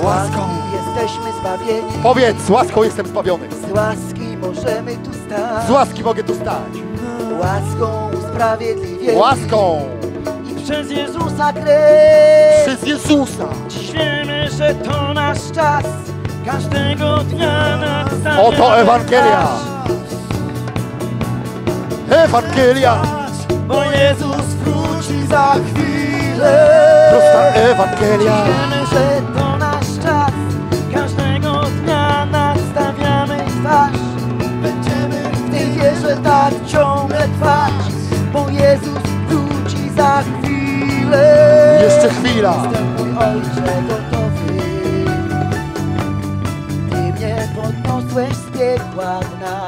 Z Łaską. jesteśmy zbawieni. Powiedz, z łaską jestem zbawiony. Z łaski możemy tu stać. Z łaski mogę tu stać. Łaską usprawiedliwieni. Łaską, I przez Jezusa krew. przez Jezusa. Dziś wiemy, że to nasz czas. Każdego dnia nadstawiamy Oto Ewangelia. Ewangelia, Bo Jezus wróci za chwilę. prosta Ewangelia. Wiemy, że to nasz czas. Każdego dnia nadstawiamy twarz. Będziemy w tej wierze tak ciągle trwać. Bo Jezus wróci za chwilę. Jeszcze chwila. Ojcze podniosłeś z piekła dna.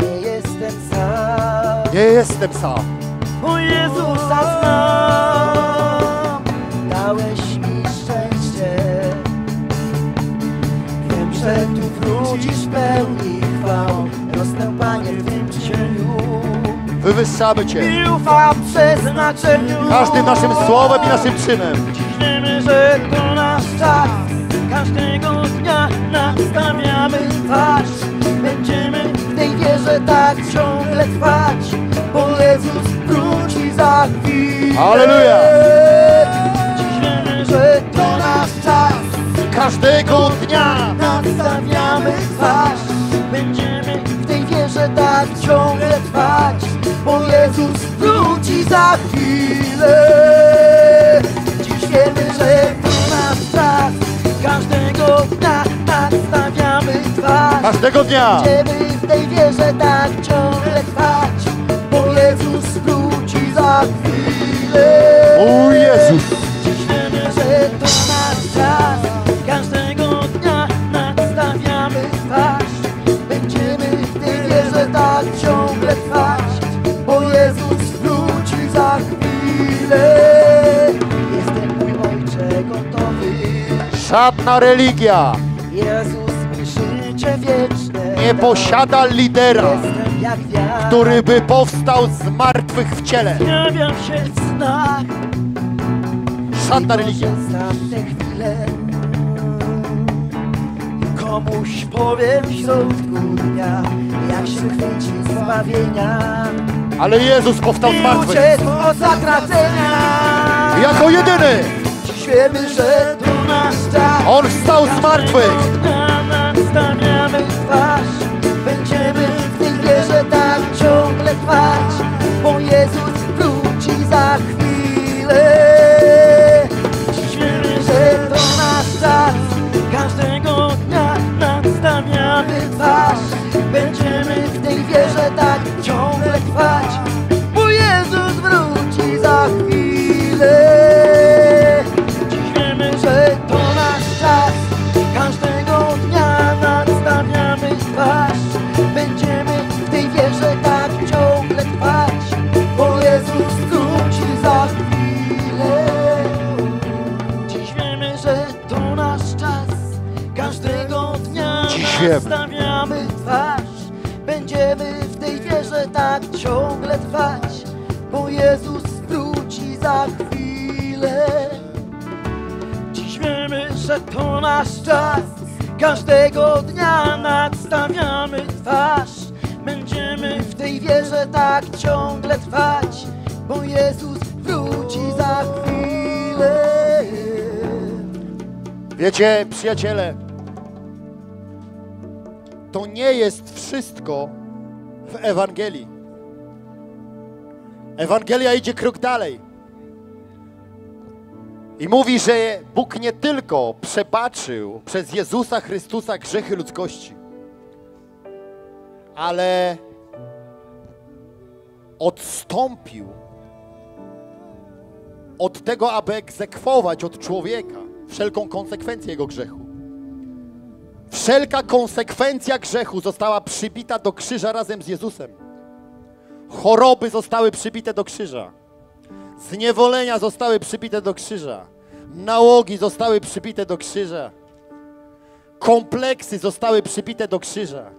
Nie jestem sam. Nie jestem sam. Bo Jezusa znam. Dałeś mi szczęście. Wiem, że tu wrócisz pełni chwał. Rosnę, Panie, w tym cieniu. Wywyższamy Cię. I ufam przeznaczeniu. Każdym naszym słowem i naszym czynem. Wiemy, że to nasz czas. Każdego dnia nastawiamy twarz. Będziemy w tej wierze tak ciągle trwać. Bo Jezus wróci za chwilę. Dziś wiemy, że to nasz czas. Każdego dnia. Nastawiamy twarz. Będziemy w tej wierze tak ciągle trwać. Bo Jezus wróci za chwilę. Każdego dnia nastawiamy twarz. Każdego dnia. Będziemy w tej wierze tak ciągle trwać. Bo Jezus wróci za chwilę. Mój Jezus. Żadna religia Jezus mi życie wieczne nie posiada lidera, który by powstał z martwych w ciele. Zjawiam się w snach Żadna religia. Komuś powiem w środku dnia Jak się chwyci zbawienia Ale Jezus powstał z martwych. Jako jedyny. Dziś wiemy, że On wstał z martwych. Będziemy w tej wierze tak ciągle trwać Bo Jezus to nasz czas, każdego dnia nadstawiamy twarz. Będziemy w tej wierze tak ciągle trwać, bo Jezus wróci za chwilę. Wiecie, przyjaciele, to nie jest wszystko w Ewangelii. Ewangelia idzie krok dalej. I mówi, że Bóg nie tylko przebaczył przez Jezusa Chrystusa grzechy ludzkości, ale odstąpił od tego, aby egzekwować od człowieka wszelką konsekwencję jego grzechu. Wszelka konsekwencja grzechu została przybita do krzyża razem z Jezusem. Choroby zostały przybite do krzyża. Zniewolenia zostały przybite do krzyża. Nałogi zostały przybite do krzyża. Kompleksy zostały przybite do krzyża.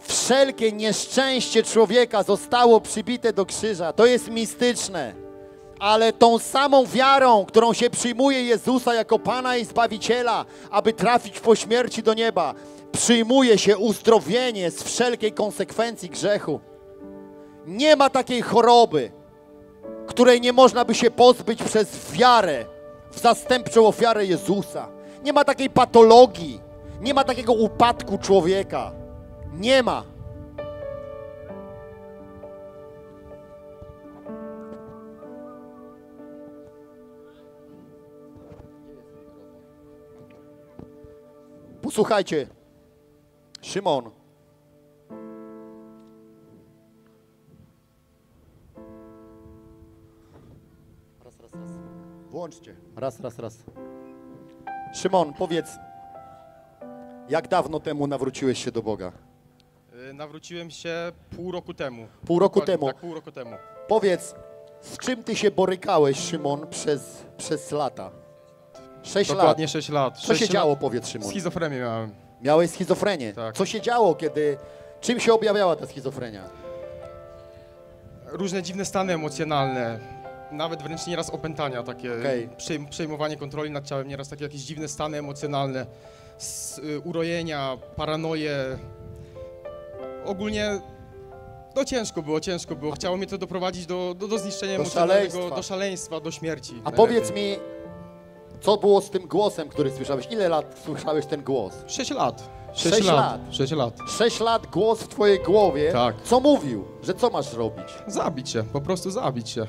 Wszelkie nieszczęście człowieka zostało przybite do krzyża. To jest mistyczne. Ale tą samą wiarą, którą się przyjmuje Jezusa jako Pana i Zbawiciela, aby trafić po śmierci do nieba, przyjmuje się uzdrowienie z wszelkiej konsekwencji grzechu. Nie ma takiej choroby, której nie można by się pozbyć przez wiarę w zastępczą ofiarę Jezusa. Nie ma takiej patologii, nie ma takiego upadku człowieka. Nie ma. Posłuchajcie, Szymon. Włączcie. Raz, raz, raz. Szymon, powiedz, jak dawno temu nawróciłeś się do Boga? Y, Nawróciłem się pół roku temu. Pół roku Dokładnie, temu. Tak, pół roku temu. Powiedz, z czym ty się borykałeś, Szymon, przez, przez lata? Sześć Dokładnie lat. 6 lat. Co Sześć się lat- działo, powiedz, Szymon? Schizofrenię miałem. Miałeś schizofrenię. Tak. Co się działo, kiedy... Czym się objawiała ta schizofrenia? Różne dziwne stany emocjonalne. Nawet wręcz nieraz opętania, takie Okej. przejm- przejmowanie kontroli nad ciałem, nieraz takie jakieś dziwne stany emocjonalne, s- y, urojenia, paranoje. Ogólnie no ciężko było, ciężko było. Chciało mnie to doprowadzić do, do, do zniszczenia Do emocjonalnego, szaleństwa. do szaleństwa, do śmierci. A najlepiej. powiedz mi, co było z tym głosem, który słyszałeś? Ile lat słyszałeś ten głos? 6 lat. Sześć 6 lat. lat. 6 lat. Sześć lat głos w twojej głowie. Tak. Co mówił? Że co masz robić? Zabić się, po prostu zabić się.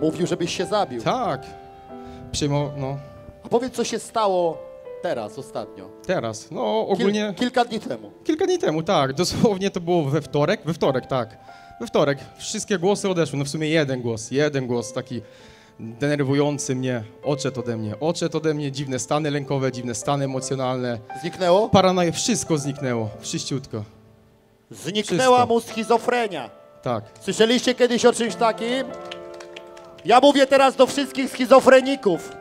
Mówił, żebyś się zabił. Tak. Przyjmował, no, A powiedz, co się stało teraz, ostatnio? teraz. No, Kil- ogólnie kilka dni temu. kilka dni temu, tak. Dosłownie to było we wtorek. We wtorek, tak. We wtorek. Wszystkie głosy odeszły. No w sumie jeden głos. Jeden głos taki denerwujący mnie. Odszedł ode mnie. Odszedł ode mnie. Dziwne stany lękowe, dziwne stany emocjonalne. Zniknęło? Paranoja. Wszystko zniknęło. Wszyściutko. Zniknęła Wszystko. mu schizofrenia. Tak. Słyszeliście kiedyś o czymś takim? Ja mówię teraz do wszystkich schizofreników,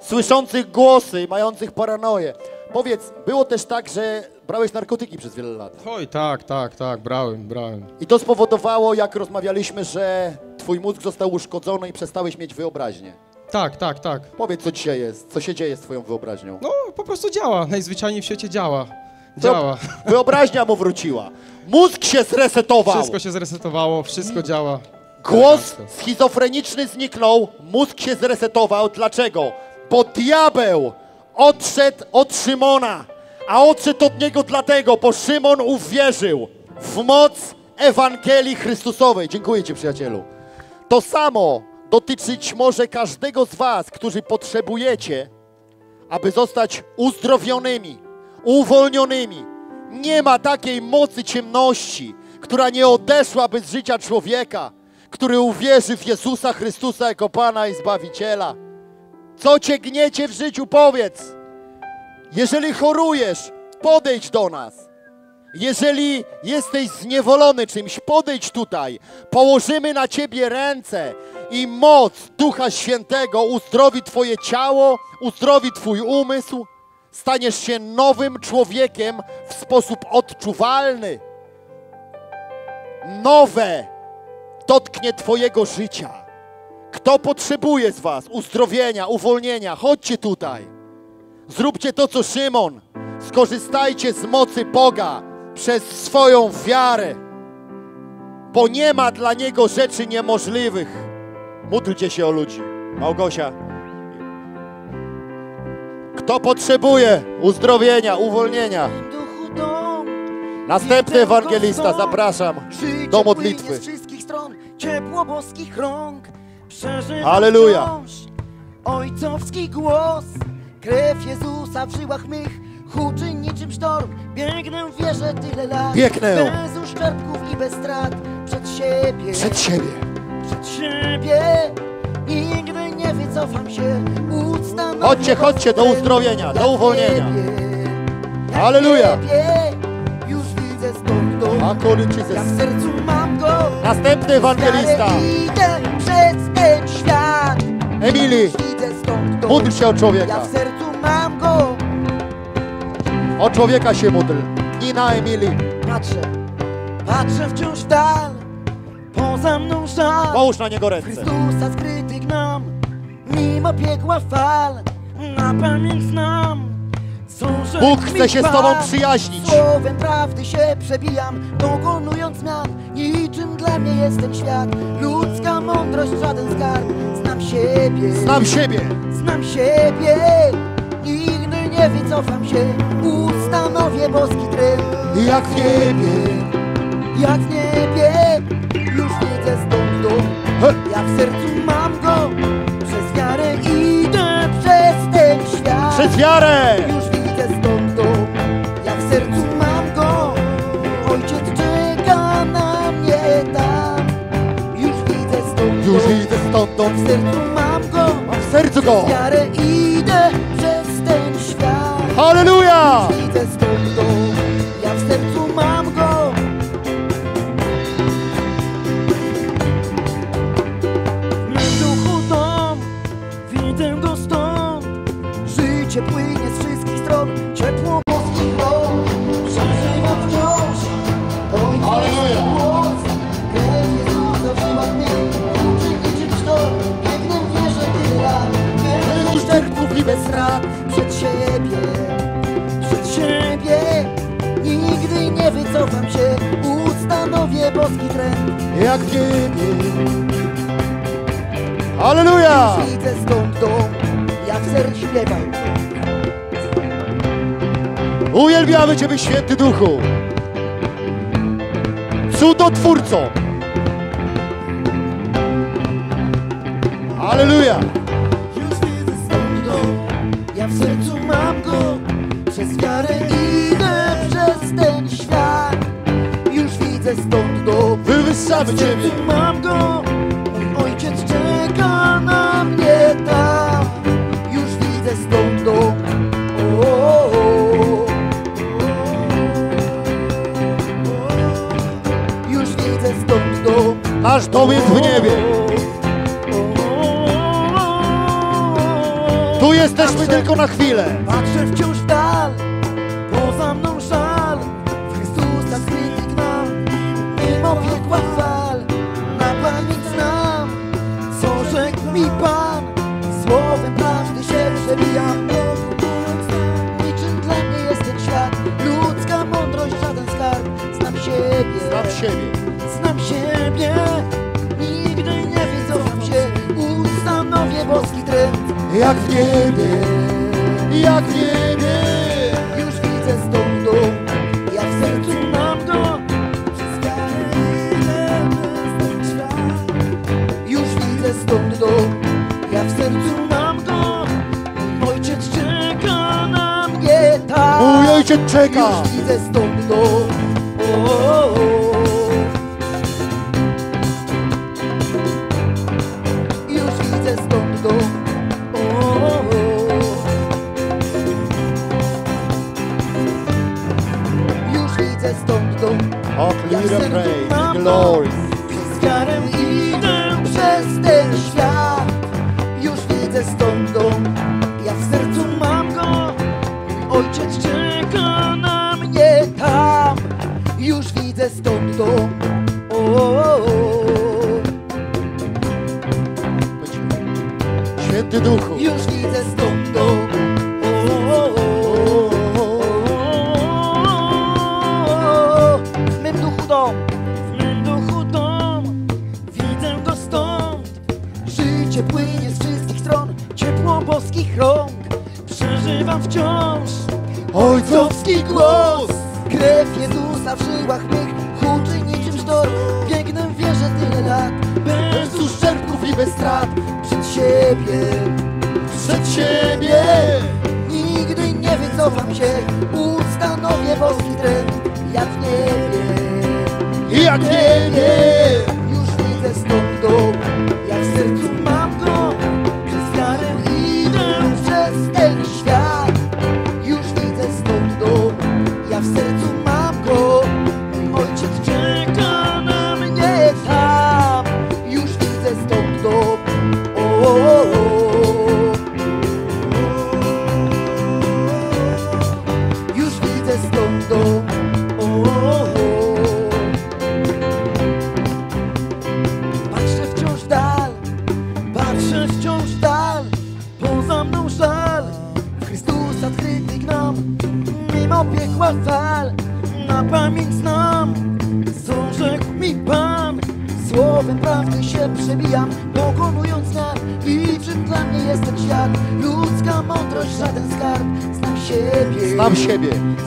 słyszących głosy, mających paranoję. Powiedz, było też tak, że brałeś narkotyki przez wiele lat. Oj, tak, tak, tak. Brałem, brałem. I to spowodowało, jak rozmawialiśmy, że twój mózg został uszkodzony i przestałeś mieć wyobraźnię. Tak, tak, tak. Powiedz, co dzisiaj jest, co się dzieje z twoją wyobraźnią. No, po prostu działa. Najzwyczajniej w świecie działa. Działa. Wyobraźnia mu wróciła. Mózg się zresetował. Wszystko się zresetowało, wszystko działa. Głos schizofreniczny zniknął, mózg się zresetował. Dlaczego? Bo diabeł odszedł od Szymona, a odszedł od niego dlatego, bo Szymon uwierzył w moc Ewangelii Chrystusowej. Dziękuję Ci, przyjacielu. To samo dotyczyć może każdego z Was, którzy potrzebujecie, aby zostać uzdrowionymi, uwolnionymi. Nie ma takiej mocy ciemności, która nie odeszłaby z życia człowieka, który uwierzy w Jezusa Chrystusa jako Pana i Zbawiciela. Co cię gniecie w życiu, powiedz. Jeżeli chorujesz, podejdź do nas. Jeżeli jesteś zniewolony czymś, podejdź tutaj. Położymy na ciebie ręce i moc Ducha Świętego uzdrowi twoje ciało, uzdrowi twój umysł. staniesz się nowym człowiekiem w sposób odczuwalny. Nowe dotknie Twojego życia. Kto potrzebuje z Was uzdrowienia, uwolnienia, chodźcie tutaj. Zróbcie to, co Szymon. Skorzystajcie z mocy Boga przez swoją wiarę, bo nie ma dla Niego rzeczy niemożliwych. Módlcie się o ludzi. Małgosia. Kto potrzebuje uzdrowienia, uwolnienia? Następny ewangelista, zapraszam do modlitwy. Stron, ciepło boskich rąk. Wciąż ojcowski głos. Krew Jezusa w żyłach mych huczy niczym sztorm. Biegnę w wierze tyle lat. Biegnę. Bez uszczerbków i bez strat. Przed siebie, Przed siebie. przed siebie. Nigdy nie wycofam się. Ustanowię Chodźcie, chodźcie do uzdrowienia, do uwolnienia. niebie, Już widzę stąd w sercu. Następny ewangelista. Idę przez ten świat. Emily, módl się o Ja człowieka. w sercu mam go. O człowieka się módl. Nina, Emily. Patrzę, patrzę wciąż w dal. Poza mną żal. Połóż na niego ręce. Chrystusa skryty gnam. Mimo piekła fal. Na pamięć znam. Bóg chce się z. Tobą przyjaźnić. Słowem prawdy się przebijam, dokonując zmian. Niczym dla mnie jest ten świat. Ludzka mądrość, żaden skarb. Znam siebie, Znam siebie. znam siebie. Nigdy nie wycofam się. Ustanowię boski tryb. Jak w niebie. Jak w niebie, już widzę stąd. He. Ja w sercu mam go. Przez wiarę. Już widzę stąd dom, ja w sercu mam go. Ojciec czeka na mnie tam. Już widzę stąd Już dom, idę stąd ja w sercu mam go. Mam w sercu go. W wiarę idę przez ten świat. Halleluja. Widzę stąd dom, bez strat. Przed siebie, przed siebie. Nigdy nie wycofam się, ustanowię boski trend. Jak niebie. Halleluja. Widzę stąd dom, jak serc śpiewaj. Uwielbiamy Ciebie, Święty Duchu. Cudotwórco. Halleluja. W sercu mam go. Przez wiarę idę przez ten świat. Już widzę stąd dom, Wywyższamy w Ciebie. sercu mam go. Mój ojciec czeka na mnie tam. Już widzę stąd dom. O, o, o, o. Już widzę stąd dom. Nasz dom jest w niebie. Jesteśmy tylko na chwilę. Patrzę wciąż dal, poza mną żal. W Chrystusa skryty gnam, mimo piekła fal. Na pamięć znam, co rzekł mi Pan. Słowem prawdy się przebijam. Niczym dla mnie jest ten świat. Ludzka mądrość, żaden skarb. Znam siebie. Znam siebie. Jak w niebie. Jak w niebie. Już widzę stąd dom, ja w sercu mam go. Przez wiarę ten świat. Już widzę stąd dom, ja w sercu mam go. Mój ojciec czeka na mnie tam. Mój ojciec czeka. Już widzę stąd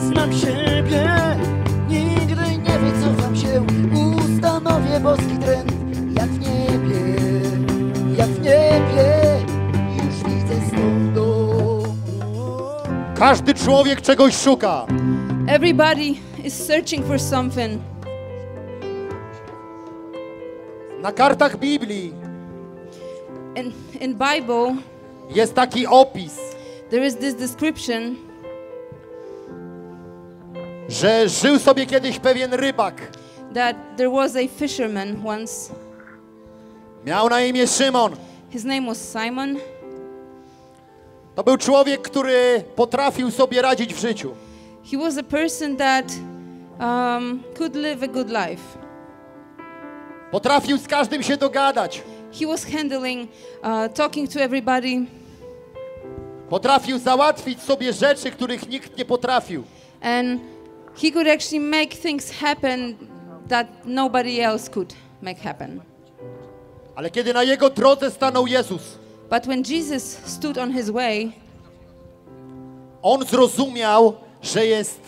Znam siebie. Nigdy nie wycofam się, ustanowię boski trend, jak w niebie, jak w niebie, już widzę stąd dom. Każdy człowiek czegoś szuka. Everybody is searching for something. Na kartach Biblii In in Bible, jest taki opis, there is this description że żył sobie kiedyś pewien rybak. that there was a fisherman once. Miał na imię Szymon. His name was Simon. To był człowiek, który potrafił sobie radzić w życiu. He was a person that um, could live a good life. Potrafił z każdym się dogadać. He was handling, uh, talking to everybody, Potrafił załatwić sobie rzeczy, których nikt nie potrafił. and he could actually make things happen that nobody else could make happen. Ale kiedy na jego drodze stanął Jezus, But when Jesus stood on his way, on zrozumiał, że jest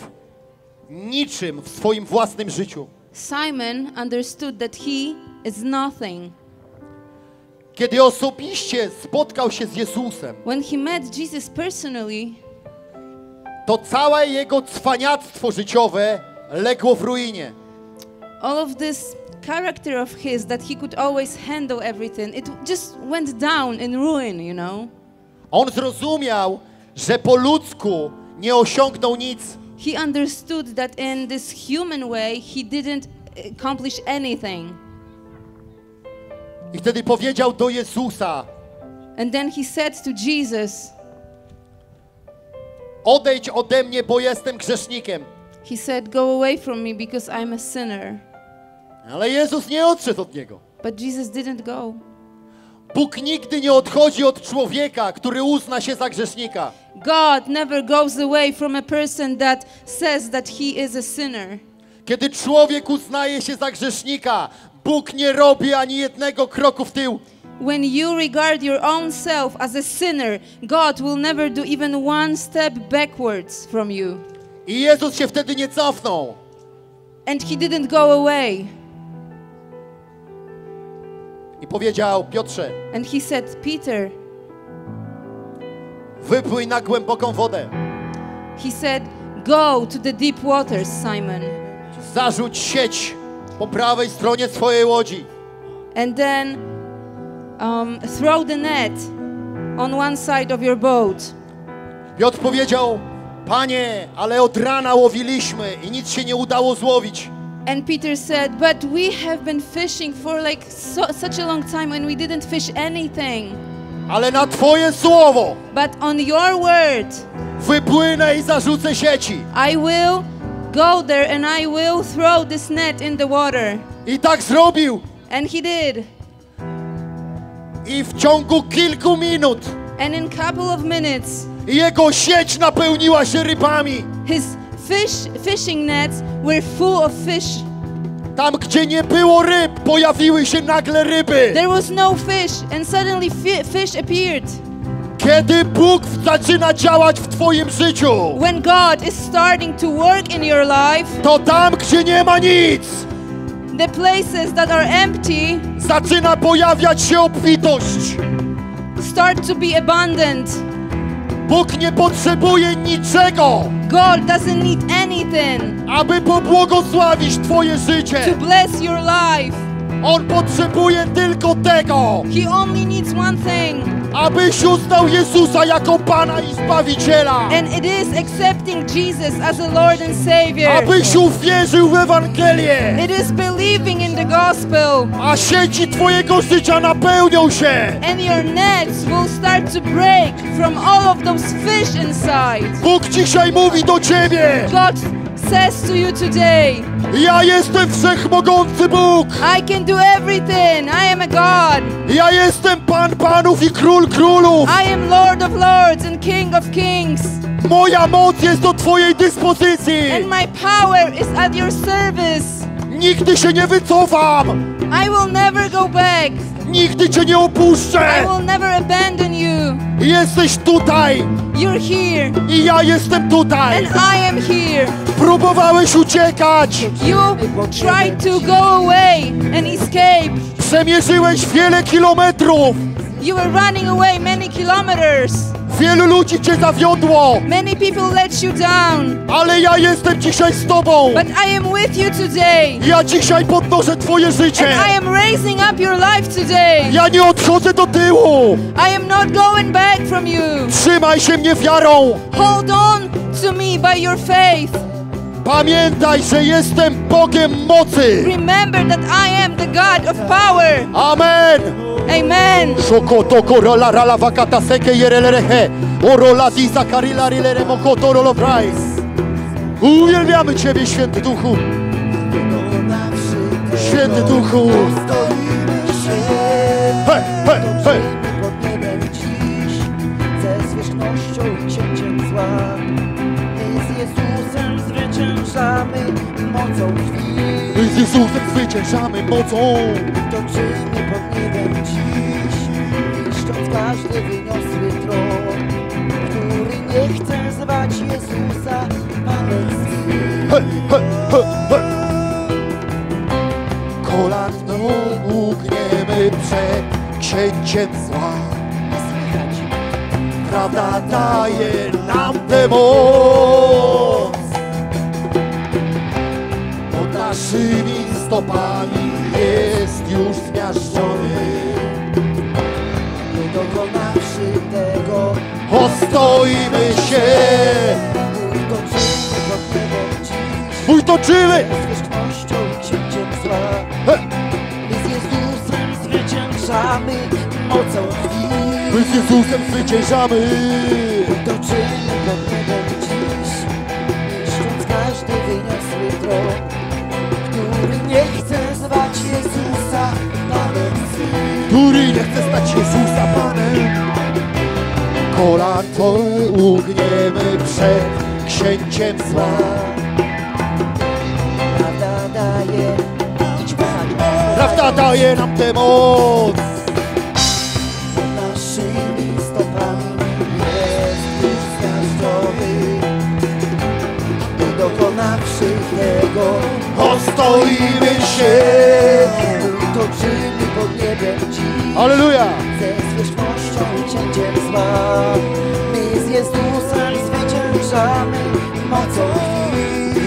niczym w swoim własnym życiu. Simon understood that he is nothing. Kiedy osobiście spotkał się z Jezusem, When he met Jesus personally, to całe jego cwaniactwo życiowe legło w ruinie. all of this character of his that he could always handle everything, it just went down in ruin, you know. On zrozumiał, że po ludzku nie osiągnął nic. He understood that in this human way, he didn't accomplish anything. I wtedy powiedział do Jezusa: And then he said to Jesus, Odejdź ode mnie, bo jestem grzesznikiem. he said, Go away from me because I'm a sinner. Ale Jezus nie odszedł od niego. But Jesus didn't go. Bóg nigdy nie odchodzi od człowieka, który uzna się za grzesznika. God never goes away from a person that says that he is a sinner. Kiedy człowiek uznaje się za grzesznika, Bóg nie robi ani jednego kroku w tył. When you regard your own self as a sinner, God will never do even one step backwards from you. I Jezus się wtedy nie cofnął. And he didn't go away. I powiedział, Piotrze, And he said, Peter, wypłyj na głęboką wodę. he said, Go to the deep waters, Simon. Zarzuć sieć po prawej stronie swojej łodzi. And then um, throw the net on one side of your boat. Piotr powiedział, Panie, ale od rana łowiliśmy i nic się nie udało złowić. And Peter said, But we have been fishing for like so, such a long time and we didn't fish anything. Ale na Twoje słowo But on your word, wypłynę i zarzucę sieci. I will go there and I will throw this net in the water. I tak zrobił. And he did. I w ciągu kilku minut And in couple of minutes, jego sieć napełniła się rybami. his fish fishing nets were full of fish. Tam, gdzie nie było ryb, pojawiły się nagle ryby. There was no fish, and suddenly fi- fish appeared. Kiedy Bóg zaczyna działać w Twoim życiu, When God is starting to work in your life, to tam, gdzie nie ma nic, the places that are empty zaczyna pojawiać się obfitość. start to be abundant. Bóg nie potrzebuje niczego, God doesn't need anything aby pobłogosławić Twoje to życie. bless your life. On potrzebuje tylko tego, He only needs one thing, abyś uznał Jezusa jako Pana i Zbawiciela. and it is accepting Jesus as a Lord and Savior. Abyś uwierzył w Ewangelię, It is believing in the gospel, a sieci Twojego życia napełnią się. and your nets will start to break from all of those fish inside. Bóg dzisiaj mówi do Ciebie, God says to you today, ja jestem Wszechmogący Bóg. I can do everything. I am a God. Ja jestem Pan Panów i Król Królów. I am Lord of Lords and King of Kings. Moja moc jest do Twojej dyspozycji. And my power is at your service. Nigdy się nie wycofam. I will never go back. Nigdy Cię nie I opuszczę. will never abandon you. Jesteś tutaj You're here. i ja jestem tutaj. And I am here. Próbowałeś uciekać. You tried to go away and escape. Przemierzyłeś wiele kilometrów. You were running away many kilometers. Wielu ludzi Cię zawiodło. Many people let you down. Ale ja jestem dzisiaj z Tobą. But I am with you today. Ja dzisiaj podnoszę Twoje życie. And I am raising up your life today. Ja nie odchodzę do tyłu. I am not going back from you. Trzymaj się mnie wiarą. Hold on to me by your faith. Pamiętaj, że jestem Bogiem mocy. Remember that I am the God of power. Amen. Amen. Shokoto korola rala vakata seke yerelerehe. Orola di zakarila rilere mokoto rolo price. Uwielbiamy Ciebie, Święty Duchu. Święty Duchu. Hej, hej, hej. Mocą krwi My z Jezusem zwyciężamy mocą. Toczymy pod niebem dziś Niszcząc każdy wyniosły tron Który nie chce zwać Jezusa Panem swym Hej, hej, hej, hej. Kolan ugniemy przed księciem zła. Słychać Prawda daje nam tę moc. Naszymi stopami jest już zmiażdżony. Nie dokonawszy tego Ostoimy się. Mój toczymy toczymy. Zwierzchnością i księciem zła My z Jezusem zwyciężamy mocą krwi My z Jezusem zwyciężamy. Toczymy pod niebem dziś Niszcząc każdy wyniosły tron Jezusa Panem który nie chce stać Jezusa Panem. Kolan to ugniemy przed księciem zła. Prawda daje Prawda daje nam tę moc. Naszymi stopami jest już dokonawszy tego Ostoimy się. Toczymy pod niebem dziś Aleluja. Ze zwierzchnością i cięciem zła My z Jezusem zwyciężamy mocą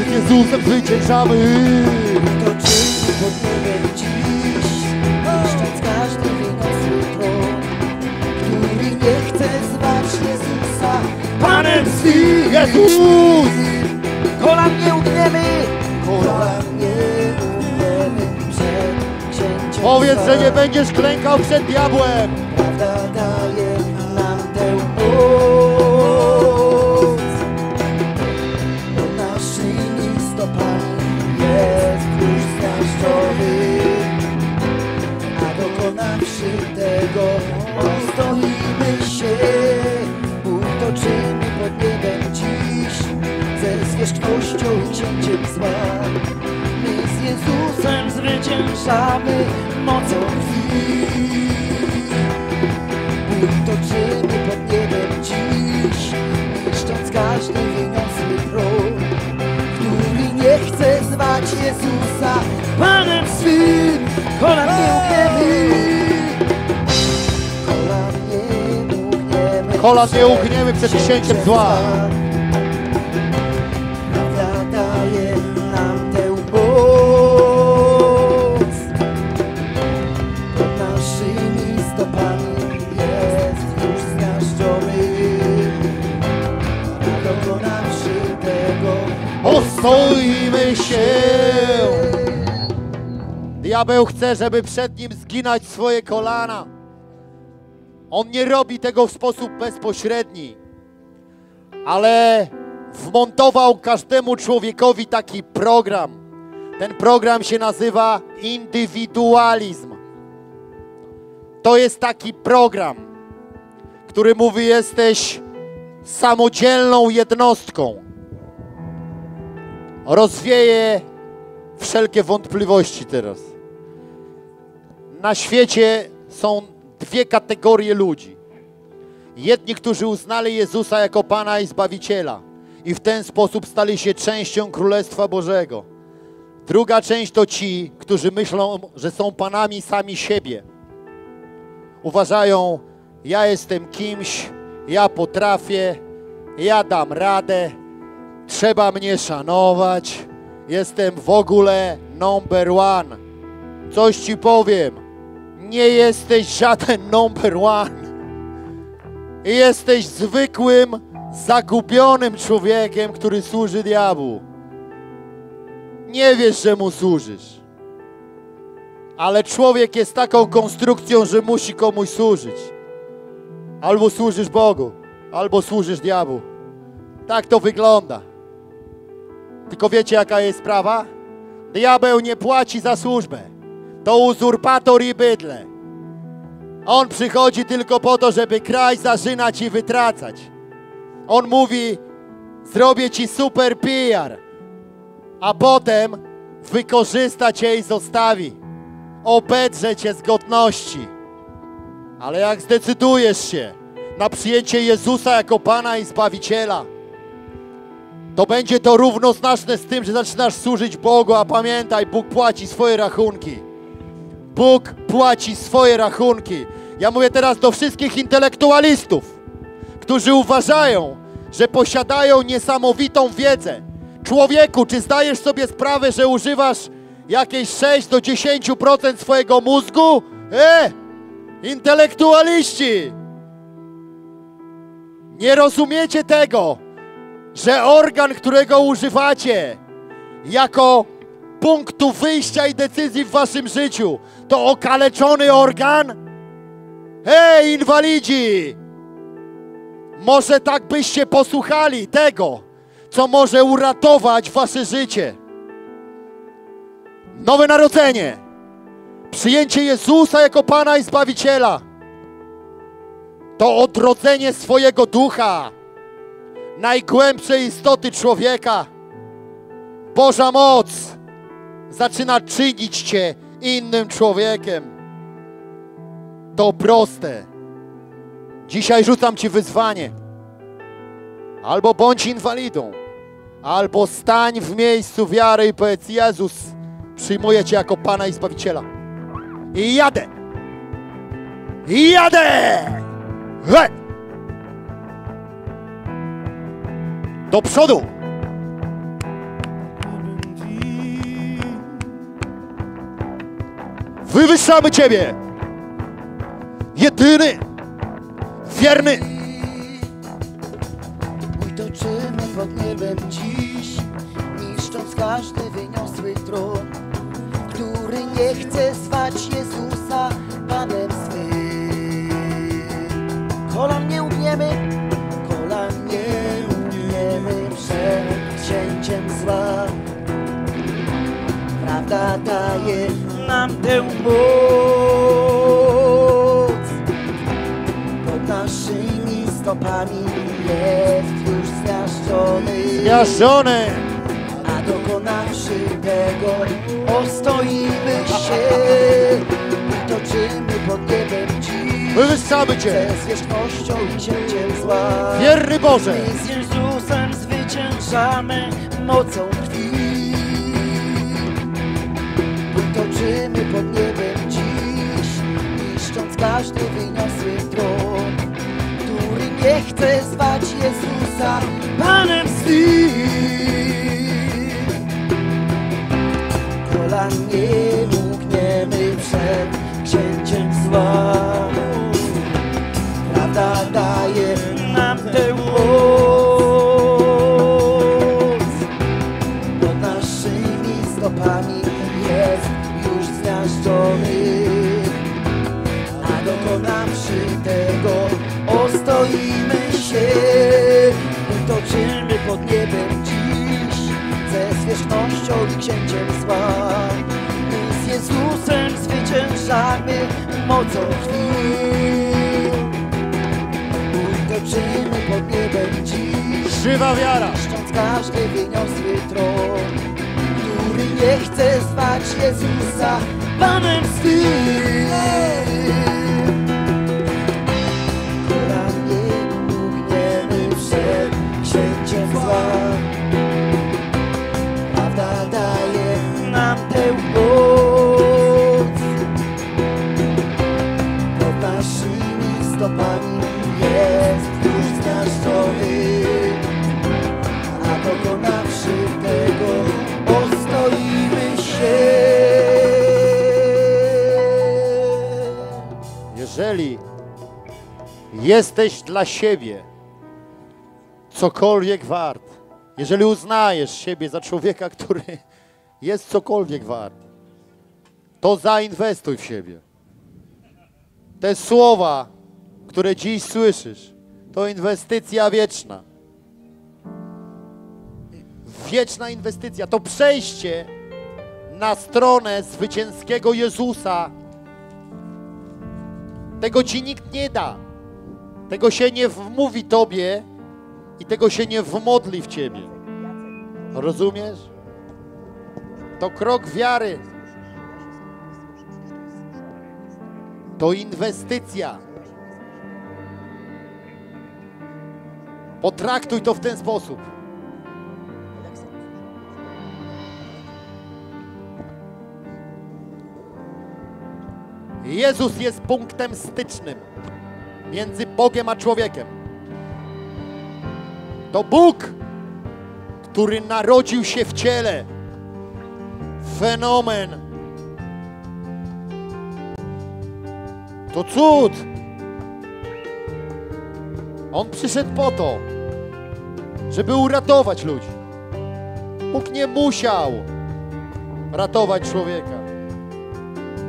Z Jezusem zwyciężamy. Toczymy pod niebem dziś Niszcząc każdy wyniosły tron Który nie chce zwać Jezusa Panem swym Jezus. Kolan Powiedz, że nie będziesz klękał przed diabłem. Zwyciężamy mocą krwi. Bój toczymy pod niebem dziś, niszcząc każdy wyniosły tron, który nie chce zwać Jezusa Panem swym. Kolan nie ugniemy, kolan nie ugniemy przed księciem zła. Ostoimy się! Diabeł chce, żeby przed nim zginać swoje kolana. On nie robi tego w sposób bezpośredni, ale wmontował każdemu człowiekowi taki program. Ten program się nazywa indywidualizm. To jest taki program, który mówi: jesteś samodzielną jednostką rozwieje wszelkie wątpliwości teraz. Na świecie są dwie kategorie ludzi. Jedni, którzy uznali Jezusa jako Pana i Zbawiciela i w ten sposób stali się częścią Królestwa Bożego. Druga część to ci, którzy myślą, że są panami sami siebie. Uważają, ja jestem kimś, ja potrafię, ja dam radę, trzeba mnie szanować. Jestem w ogóle number one. Coś ci powiem. Nie jesteś żaden number one. Jesteś zwykłym, zagubionym człowiekiem, który służy diabłu. Nie wiesz, że mu służysz. Ale człowiek jest taką konstrukcją, że musi komuś służyć. Albo służysz Bogu, albo służysz diabłu. Tak to wygląda. Tylko wiecie, jaka jest sprawa? Diabeł nie płaci za służbę. To uzurpator i bydle. On przychodzi tylko po to, żeby kraść, zarzynać i wytracać. On mówi, zrobię ci super PR, a potem wykorzysta cię i zostawi. Obedrze cię z godności. Ale jak zdecydujesz się na przyjęcie Jezusa jako Pana i Zbawiciela, to będzie to równoznaczne z tym, że zaczynasz służyć Bogu, a pamiętaj, Bóg płaci swoje rachunki. Bóg płaci swoje rachunki. Ja mówię teraz do wszystkich intelektualistów, którzy uważają, że posiadają niesamowitą wiedzę. Człowieku, czy zdajesz sobie sprawę, że używasz jakieś 6 do 10% swojego mózgu? E! Intelektualiści! Nie rozumiecie tego, że organ, którego używacie jako punktu wyjścia i decyzji w waszym życiu, to okaleczony organ? Hej, inwalidzi! Może tak byście posłuchali tego, co może uratować wasze życie. Nowe narodzenie, przyjęcie Jezusa jako Pana i Zbawiciela, to odrodzenie swojego ducha, najgłębszej istoty człowieka. Boża moc zaczyna czynić cię innym człowiekiem. To proste. Dzisiaj rzucam ci wyzwanie. Albo bądź inwalidą, albo stań w miejscu wiary i powiedz: Jezus, przyjmuję cię jako Pana i Zbawiciela. I jadę! I jadę! He! Do przodu! Wywyższamy Ciebie! Jedyny, wierny, Mój toczymy pod niebem dziś, niszcząc każdy wyniosły tron, który nie chce zwać Jezusa Panem swym. Kolan nie ugniemy, przed księciem zła. Prawda daje nam tę moc pod naszymi stopami jest już zmiażdżony, miażdżony, a dokonawszy tego, ostoimy się i toczymy pod niebem. Wywyższamy Cię. Zwierzchnością i księciem zła. Wierny Boże. My z Jezusem zwyciężamy mocą krwi. Toczymy pod niebem dziś, niszcząc każdy wyniosły tron, który nie chce zwać Jezusa Panem swym. Kolan nie mkniemy przed księciem zła. Prawda daje nam tę moc. Pod naszymi stopami jest już zmiażdżony. A dokonawszy tego, ostoimy się. Toczymy pod niebem dziś ze zwierzchnością i księciem zła. My z Jezusem zwyciężamy mocą krwi. Toczymy pod niebem dziś Żywa wiara. niszcząc każdy wyniosły tron, który nie chce zwać Jezusa Panem swym. Jesteś dla siebie cokolwiek wart, jeżeli uznajesz siebie za człowieka, który jest cokolwiek wart, to zainwestuj w siebie. Te słowa, które dziś słyszysz, to inwestycja wieczna. Wieczna inwestycja to przejście na stronę zwycięskiego Jezusa. Tego ci nikt nie da. Tego się nie wmówi tobie i tego się nie wmodli w ciebie. Rozumiesz? To krok wiary. To inwestycja. Potraktuj to w ten sposób. Jezus jest punktem stycznym między Bogiem a człowiekiem. To Bóg, który narodził się w ciele. Fenomen. To cud. On przyszedł po to, żeby uratować ludzi. Bóg nie musiał ratować człowieka.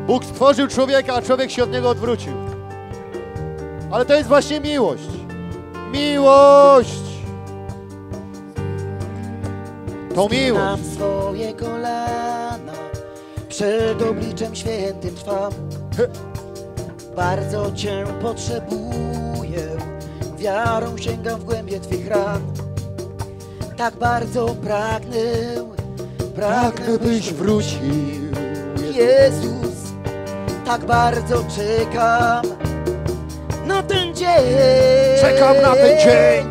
Bóg stworzył człowieka, a człowiek się od niego odwrócił. Ale to jest właśnie miłość. Miłość! To miłość. Swoje kolana, przed obliczem świętym trwam. Bardzo Cię potrzebuję, wiarą sięgam w głębie Twych ran. Tak bardzo pragnę, Pragnę, byś wrócił. Jezus, tak bardzo czekam na ten dzień. Czekam na ten dzień.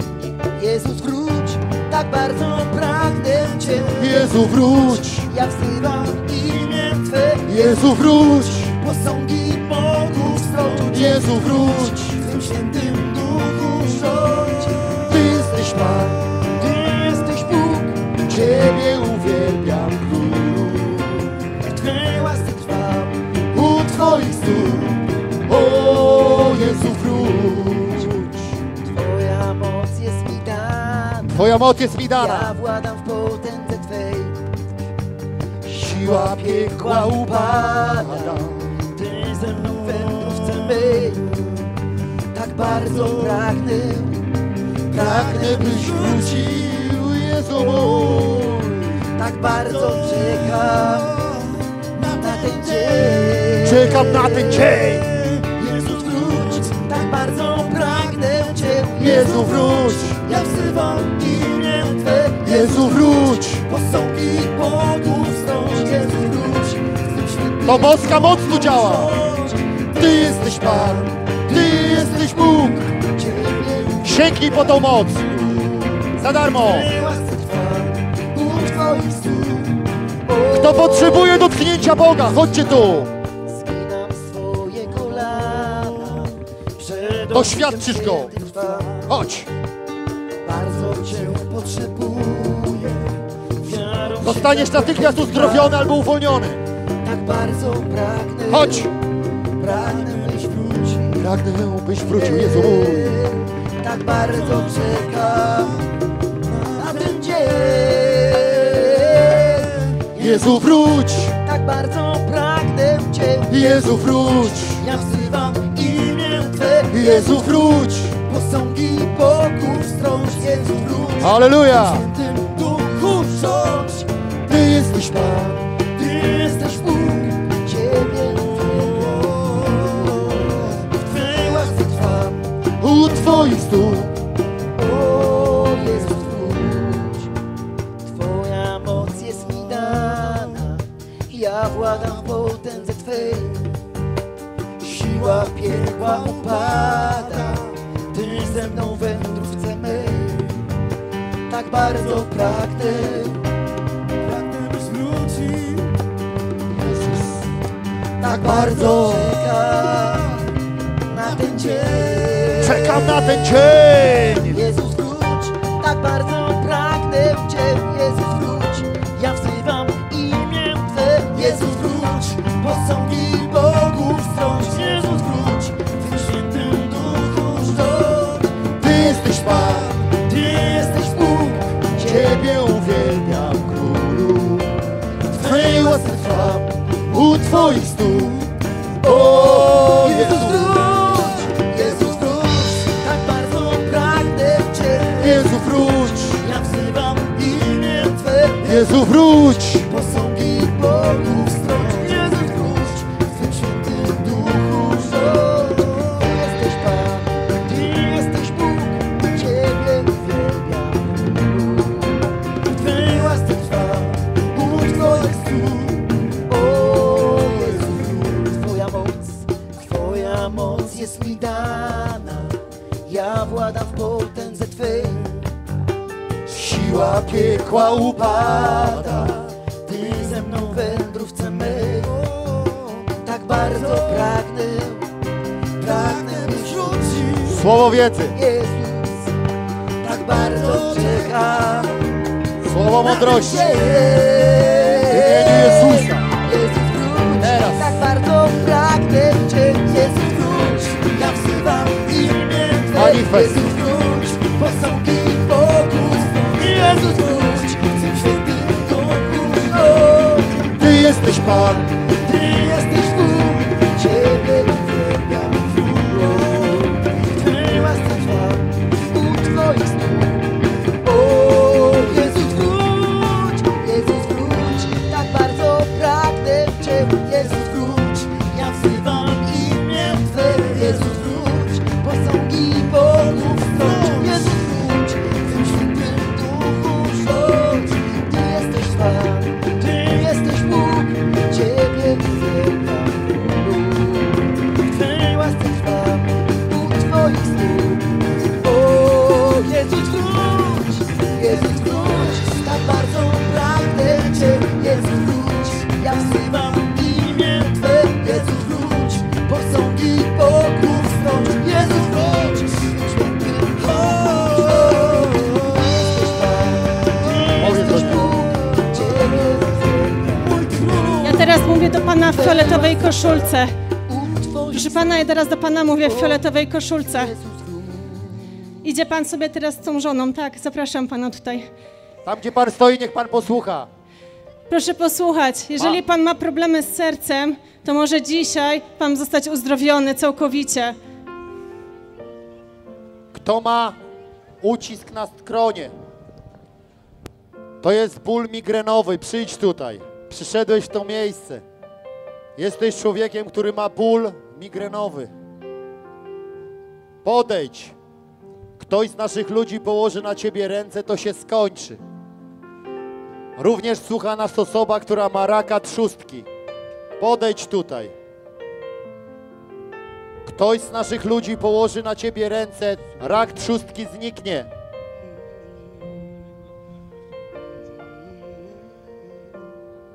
Jezus wróć, tak bardzo pragnę Cię. Jezu, wróć! Ja wzywam imię Twe, Jezu, wróć! posągi Bogów stąd. Jezu, wróć! W Twym świętym duchu rządź. Ty jesteś Pan, Ty jesteś Bóg, Ciebie uwielbiam, Król. w Twej łasce trwam. U Twoich stóp, o Jezu, Twoja moc jest mi Ja dana. władam w potędze Twej. Siła piekła upada. Ty ze mną wędrówce mej. Tak bardzo pragnę, Pragnę, byś wrócił, Jezu mój. tak bardzo czekam na ten dzień. Czekam na ten dzień. Jezus wróć, tak bardzo pragnę Cię. Jezu, wróć! Ja wzywam imię Twe, Jezu, wróć! posągi Bogu Jezus wróć, To boska moc tu działa. Ty jesteś Pan, Ty jesteś Bóg. Sięgnij po tą moc. Za darmo. Kto potrzebuje dotknięcia Boga, chodźcie tu. Doświadczysz Go. Chodź. Cię potrzebuję. Wiarą Zostaniesz natychmiast uzdrowiony albo uwolniony. Tak bardzo pragnę. Chodź. Pragnę, byś wrócił. Pragnę, byś wrócił, Jezu mój. Tak bardzo czekam na ten dzień. Jezu, wróć. Tak bardzo pragnę Cię. Jezu, wróć. Ja wzywam imię Twe. Jezu, wróć. Posągi Bogu wstrąć. Jezu, wróć. Halleluja. W tym duchu. Ty jesteś Pan. Ty jesteś Bóg. Ciebie w Twej łasce trwam. U Twoich stóp. O Jezus wróć, Twoja moc jest mi dana, ja władam potędze Twej. Siła piekła upada, Ty ze mną. Tak bardzo pragnę, pragnę byś wrócił. Jezus. Tak bardzo czekam na ten dzień. Czekam na ten dzień. Jezus wróć, tak bardzo pragnę Cię, Jezus wróć, ja wzywam imię Twe, Jezus wróć, posągi Twe, Jezu, piekła upada. Ty ze mną wędrówce mej Tak bardzo pragnę Pragnę wrócił Słowo wiedzy. Jezus Tak bardzo czekam Słowo mądrości. imieniu Jezusa. Jezus wróć Teraz. Tak bardzo pragnę Cię Jezus wróć Ja wzywam imię Twe Manifest. Jezus Jezus. Ty jesteś Pan. Pana w fioletowej koszulce. Proszę pana, ja teraz do pana mówię w fioletowej koszulce. Idzie pan sobie teraz z tą żoną, tak? Zapraszam pana tutaj. Tam, gdzie Pan stoi, niech Pan posłucha. Proszę posłuchać, jeżeli pan ma problemy z sercem, to może dzisiaj pan zostać uzdrowiony całkowicie. Kto ma ucisk na skronie? To jest ból migrenowy. Przyjdź tutaj. Przyszedłeś w to miejsce. Jesteś człowiekiem, który ma ból migrenowy. Podejdź. Ktoś z naszych ludzi położy na ciebie ręce, to się skończy. Również słucha nas osoba, która ma raka trzustki. Podejdź tutaj. Ktoś z naszych ludzi położy na ciebie ręce, rak trzustki zniknie.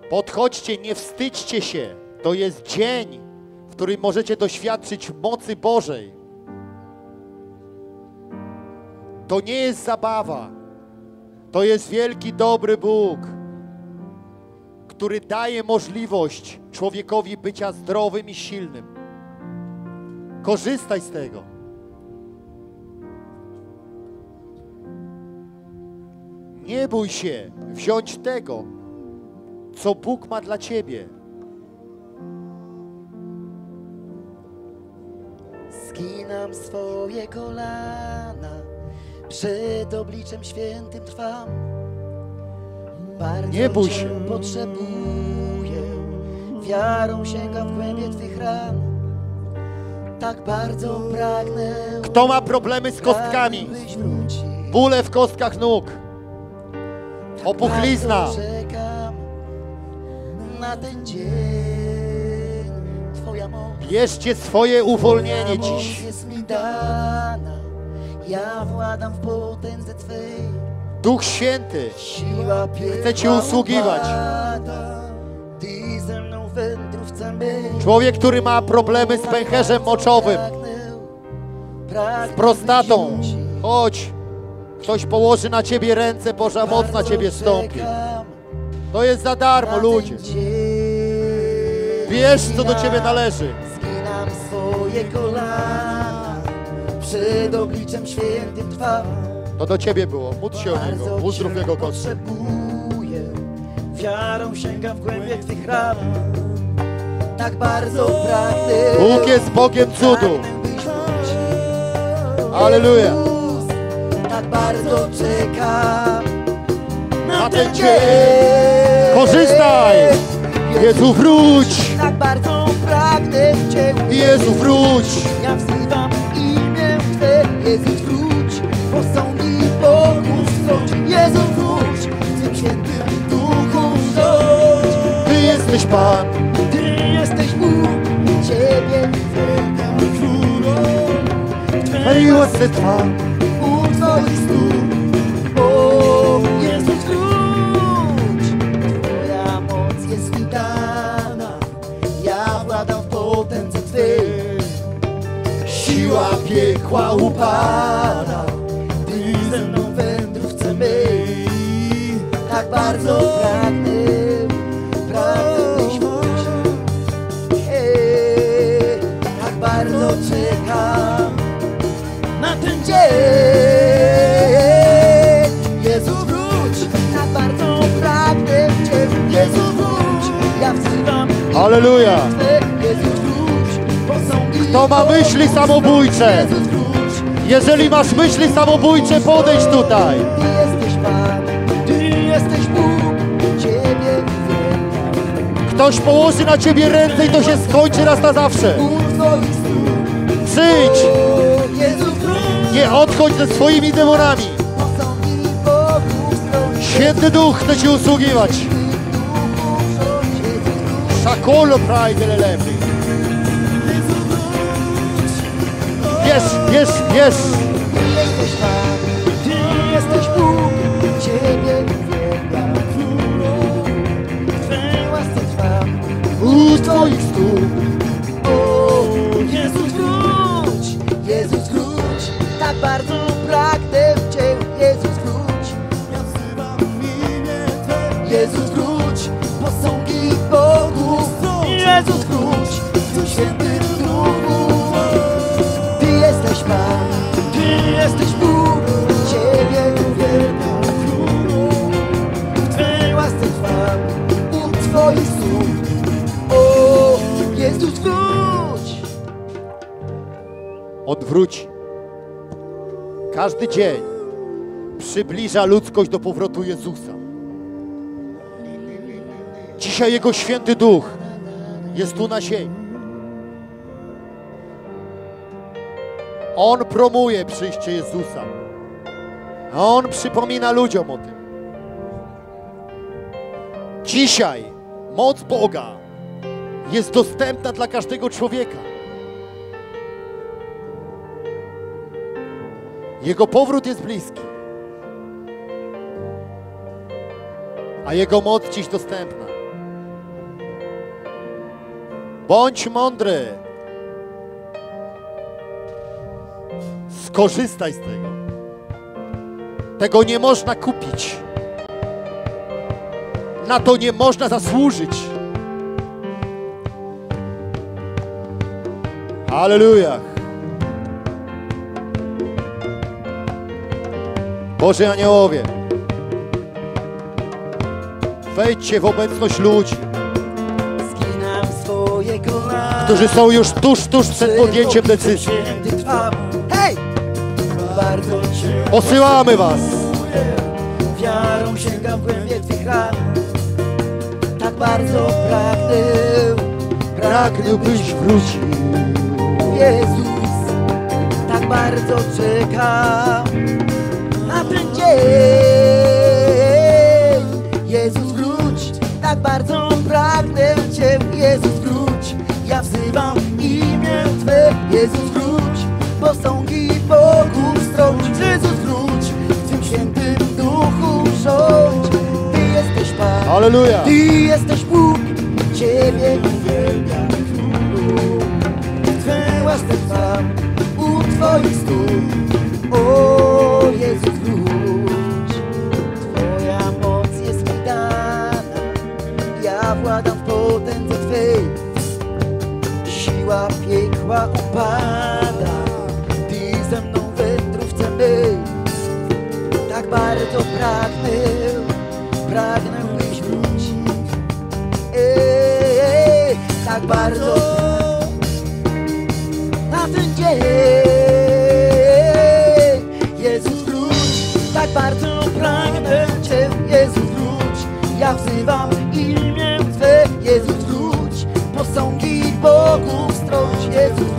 Podchodźcie, nie wstydźcie się. To jest dzień, w którym możecie doświadczyć mocy Bożej. To nie jest zabawa. To jest wielki, dobry Bóg, który daje możliwość człowiekowi bycia zdrowym i silnym. Korzystaj z tego. Nie bój się wziąć tego, co Bóg ma dla ciebie. Skinam swoje kolana, przed obliczem świętym trwam. Bardzo Nie bój Cię się. potrzebuję, wiarą sięgam w głębie Twych ran. Tak bardzo pragnę, Kto ma problemy z kostkami? wrócił. Bóle w kostkach nóg, opuchlizna, Bardzo czekam na ten dzień. Bierzcie swoje uwolnienie dziś. ja władam w potędze Twej. Duch Święty Chcę Ci usługiwać. Człowiek, który ma problemy z pęcherzem moczowym, Pragnę, pragnę z prostatą, chodź. Ktoś położy na ciebie ręce, Boża moc na ciebie stąpi. To jest za darmo, ludzie. Wiesz, co do ciebie należy. Zginam swoje kolana, przed obliczem świętym trwam. To do ciebie było. Módl się o niego. Uzdrów jego potrzebuję, wiarą sięgam w głębie Twych ram. Tak bardzo pragnę, Bóg jest Bogiem cudu. Aleluja. Tak bardzo czekam Na ten dzień. Korzystaj. Jezu, wróć. Tak bardzo pragnę Cię Jezu, wróć. Ja wzywam imię Twe, Jezus wróć, posągi Bogów wstąć. Jezus wróć, w Tym świętym duchu wstąć. Ty jesteś Pan. Ty jesteś Bóg, Ciebie wielbiam królu. Twej łasce trwa. Piekła upada, Ty ze mną wędrówce mej. Tak bardzo pragnę, pragnę byś wrócił. Ej, Tak bardzo czekam na ten dzień. Jezu wróć, tak bardzo pragnę Cię. Jezu wróć, ja wzywam Aleluja. Jezu wróć, Kto ma myśli samobójcze? Jeżeli masz myśli samobójcze, podejdź tutaj. Ty jesteś Pan, Ty jesteś Bóg, Ciebie uwielbiam. Ktoś położy na ciebie ręce i to się skończy raz na zawsze. Przyjdź. Nie odchodź ze swoimi demonami. Święty Duch chce ci usługiwać. Szakolo prajdę lepiej. Bierz, bierz, bierz. Ty jesteś Pan, Ty jesteś Bóg, Ciebie uwielbiam królu. W Twej łasce trwam, U twoich stóp. Odwróć. Każdy dzień przybliża ludzkość do powrotu Jezusa. Dzisiaj Jego święty duch jest tu na ziemi. On promuje przyjście Jezusa. On przypomina ludziom o tym. Dzisiaj moc Boga jest dostępna dla każdego człowieka. Jego powrót jest bliski. A Jego moc dziś dostępna. Bądź mądry. Skorzystaj z tego. Tego nie można kupić. Na to nie można zasłużyć. Halleluja. Boże aniołowie, wejdźcie w obecność ludzi, Zginam swoje kolana. którzy są już tuż, tuż przed podjęciem decyzji. Hej! Bardzo Cię Posyłamy Was. Wiarą sięgam w głębie Twych ran Tak bardzo pragnę Pragnę, byś wrócił. Jezus Tak bardzo czekam Jezus wróć. Tak bardzo pragnę Cię Jezus wróć. Ja wzywam imię Twe Jezus wróć. Posągi Bogu strąć. Jezus wróć. W tym świętym duchu rządź. Ty jesteś Pan. Halleluja. ty jesteś Bóg, Ciebie uwielbiam. Twe łaskę trwam u Twoich stóp. Piekła upada. Ty ze mną wędrówce mej. Tak bardzo pragnę, pragnę byś wrócił. Tak bardzo na ten dzień. Jezus wróć, tak bardzo pragnę Cię, Jezus wróć. Ja wzywam imię Twe, Jezus wróć. Posągi Bogu strąć, Jezus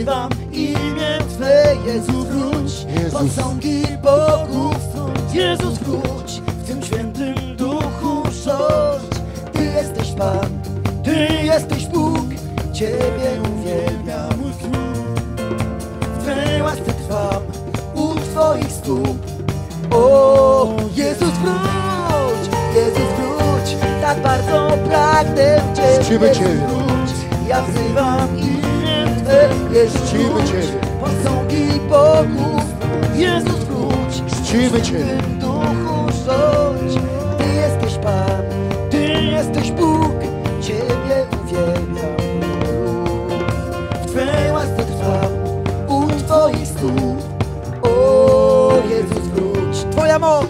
wzywam imię Twe, Jezus wróć, posągi Bogu wróć. Jezus wróć, w tym świętym duchu rządź. Ty jesteś Pan, Ty jesteś Bóg, Ciebie uwielbiam mój. W Twej łasce trwam u Twoich stóp. O, Jezus wróć, Jezus wróć, tak bardzo pragnę Cię, Czcimy Jezus Ciebie. wróć. Ja wzywam imię Czcimy Ciebie. posągi Bogu, Jezus wróć, Czcimy Ciebie. w tym duchu rządź. Ty jesteś Pan, Ty jesteś Bóg, Ciebie uwielbiam. W Twej łasce trwam u Twoich stóp. O Jezus wróć, Twoja moc,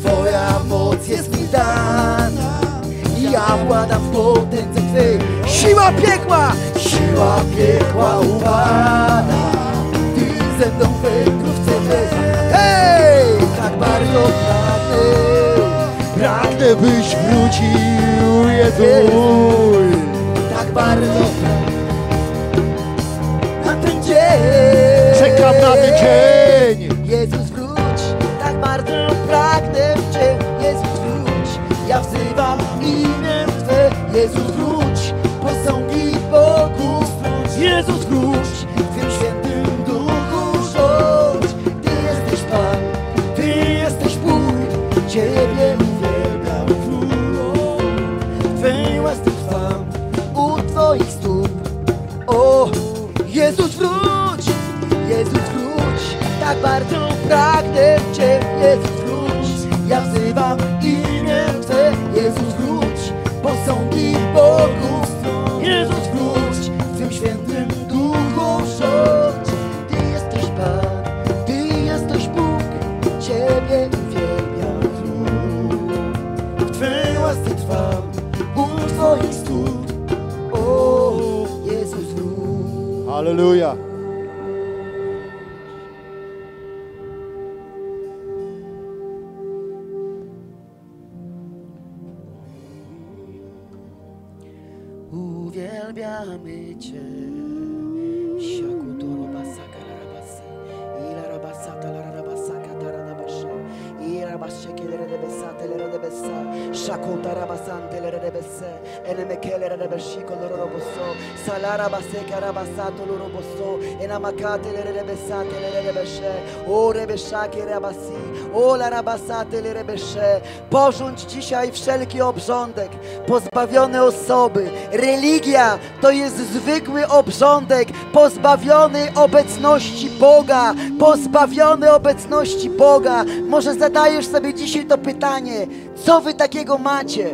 Twoja moc jest mi dana. Ja władam w potędze Twej. Siła piekła, siła piekła upada. Ty ze mną w wędrówce Twej. Hej, tak bardzo pragnę. Pragnę, byś wrócił, Jezu mój. Tak bardzo na ten dzień. Czekam na ten dzień. Jezus wróć, tak bardzo pragnę Cię, Jezus wróć. Ja wzywam imię Twe, Jezus wróć. Jezus wróć. W tym świętym duchu rządź. Ty jesteś Pan, Ty jesteś Bóg, Ciebie uwielbiam królu. W Twej łasce trwam u Twoich stóp. O, Jezus wróć, Jezus wróć, tak bardzo pragnę Cię, Jezus wróć. Ja wzywam wróć. Enamakate lerabasa telerabasha. O rebeszake rabasi. O larabasa telerabasha. Porządź dzisiaj wszelki obrządek, pozbawione osoby. Religia to jest zwykły obrządek, pozbawiony obecności Boga, pozbawiony obecności Boga. Może zadajesz sobie dzisiaj to pytanie, co wy takiego macie?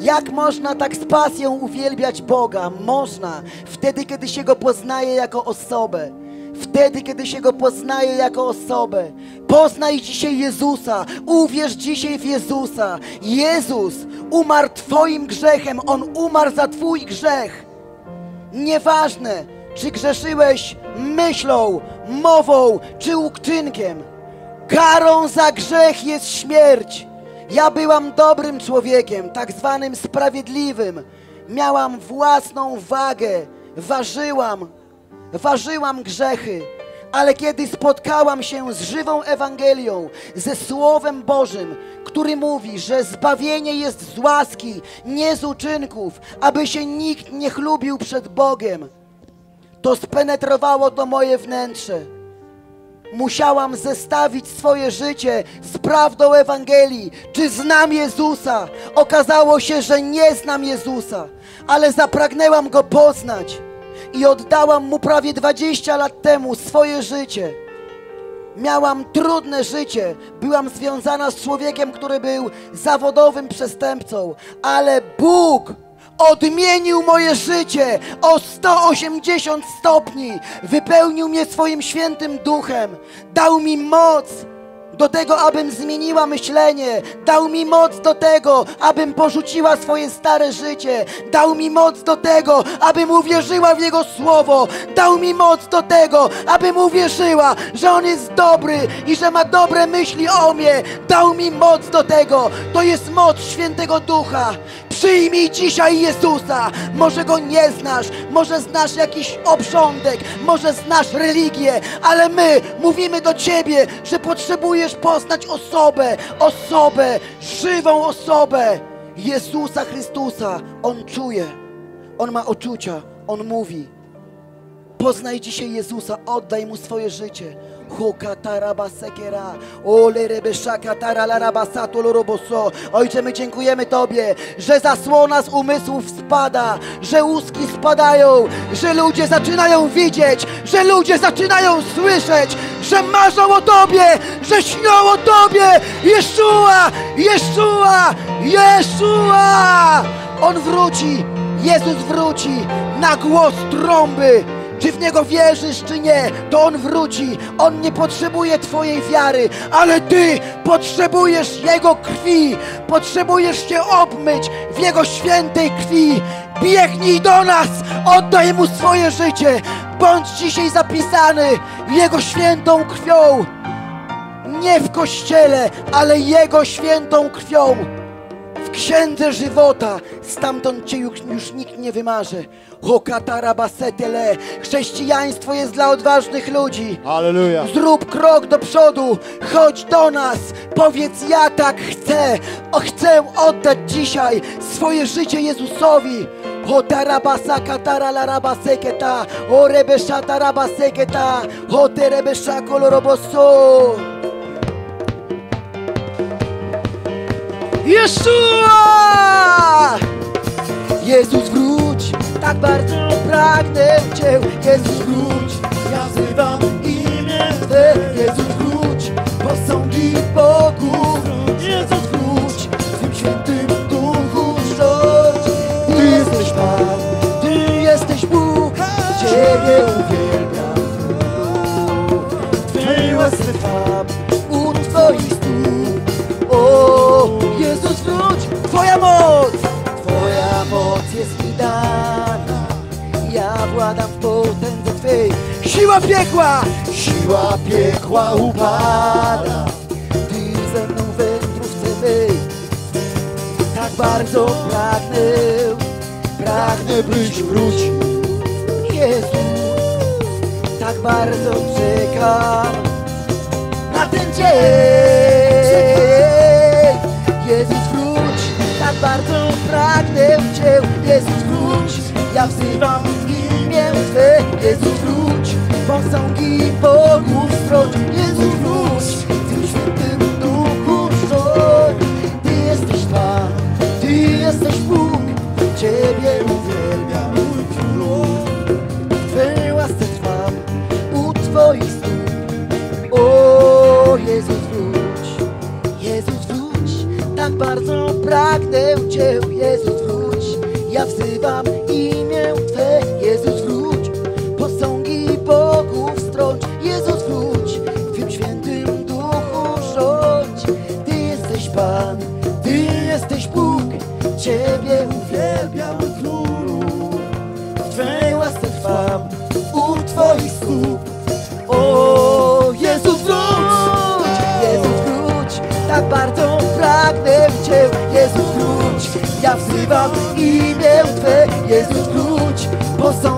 Jak można tak z pasją uwielbiać Boga? Można wtedy, kiedy się Go poznaje jako osobę. Wtedy, kiedy się Go poznaje jako osobę. Poznaj dzisiaj Jezusa. Uwierz dzisiaj w Jezusa. Jezus umarł Twoim grzechem. On umarł za Twój grzech. Nieważne, czy grzeszyłeś myślą, mową, czy uczynkiem. Karą za grzech jest śmierć. Ja byłam dobrym człowiekiem, tak zwanym sprawiedliwym. Miałam własną wagę, ważyłam, ważyłam grzechy. Ale kiedy spotkałam się z żywą Ewangelią, ze Słowem Bożym, który mówi, że zbawienie jest z łaski, nie z uczynków, aby się nikt nie chlubił przed Bogiem, to spenetrowało to moje wnętrze. Musiałam zestawić swoje życie z prawdą Ewangelii. Czy znam Jezusa? Okazało się, że nie znam Jezusa, ale zapragnęłam Go poznać i oddałam Mu prawie 20 lat temu swoje życie. Miałam trudne życie, byłam związana z człowiekiem, który był zawodowym przestępcą, ale Bóg odmienił moje życie o 180 stopni, wypełnił mnie swoim świętym duchem, dał mi moc do tego, abym zmieniła myślenie, dał mi moc do tego, abym porzuciła swoje stare życie, dał mi moc do tego, abym uwierzyła w Jego słowo, dał mi moc do tego, abym uwierzyła, że On jest dobry i że ma dobre myśli o mnie, dał mi moc do tego. To jest moc świętego ducha. Przyjmij dzisiaj Jezusa. Może go nie znasz, może znasz jakiś obrządek, może znasz religię, ale my mówimy do ciebie, że potrzebujesz poznać osobę, osobę, żywą osobę Jezusa Chrystusa. On czuje, on ma uczucia, on mówi. Poznaj dzisiaj Jezusa, oddaj Mu swoje życie. Ojcze, my dziękujemy Tobie, że zasłona z umysłów spada, że łuski spadają, że ludzie zaczynają widzieć, że ludzie zaczynają słyszeć, że marzą o Tobie, że śnią o Tobie. Jeszua, Jeszua, Jeszua! On wróci, Jezus wróci na głos trąby. Czy w Niego wierzysz, czy nie, to On wróci. On nie potrzebuje Twojej wiary, ale Ty potrzebujesz Jego krwi. Potrzebujesz się obmyć w Jego świętej krwi. Biegnij do nas, oddaj Mu swoje życie. Bądź dzisiaj zapisany Jego świętą krwią. Nie w kościele, ale Jego świętą krwią księdze żywota, stamtąd cię już, już nikt nie wymarzy. Hokatarabasetele, chrześcijaństwo jest dla odważnych ludzi. Halleluja. Zrób krok do przodu, chodź do nas, powiedz ja tak chcę, o, chcę oddać dzisiaj swoje życie Jezusowi. O tarabasa katara larabaseketa, o rebesza tarabaseketa, o terebesza koloroboso. Jeszua! Jezus wróć, tak bardzo pragnę Cię. Jezus wróć, ja wzywam imię Twe. Jezus wróć, posągi Bogu. Jezus wróć, w tym świętym duchu rządź. Ty jesteś Pan, Ty jesteś Bóg, Ciebie uwielbiam. Twej łasce trwam u Twoich Siła piekła, siła piekła upada. Ty ze mną w wędrówce być Tak bardzo pragnę, pragnę byś wrócił. Jezu, tak bardzo czekam na ten dzień. Jezus wróć, tak bardzo pragnę Cię Jezus wróć, ja wzywam imię Twe Jezus wróć, posągi Bogów strąć Jezus wróć, w tym świętym duchu rządź Ty jesteś Pan, Ty jesteś Bóg. Ciebie uwielbiam, mój królu W Twej łasce trwam, u Twoich stóp. O Jezus wróć, Jezus wróć, tak bardzo pragnę Cię, Jezus wróć, ja wzywam imię Ciebie uwielbiam Królu, w Twej łasce trwam, u Twoich stóp, o Jezus wróć, Jezus wróć, tak bardzo pragnę Cię, Jezus wróć, ja wzywam imię Twe, Jezus wróć, posągi Bogu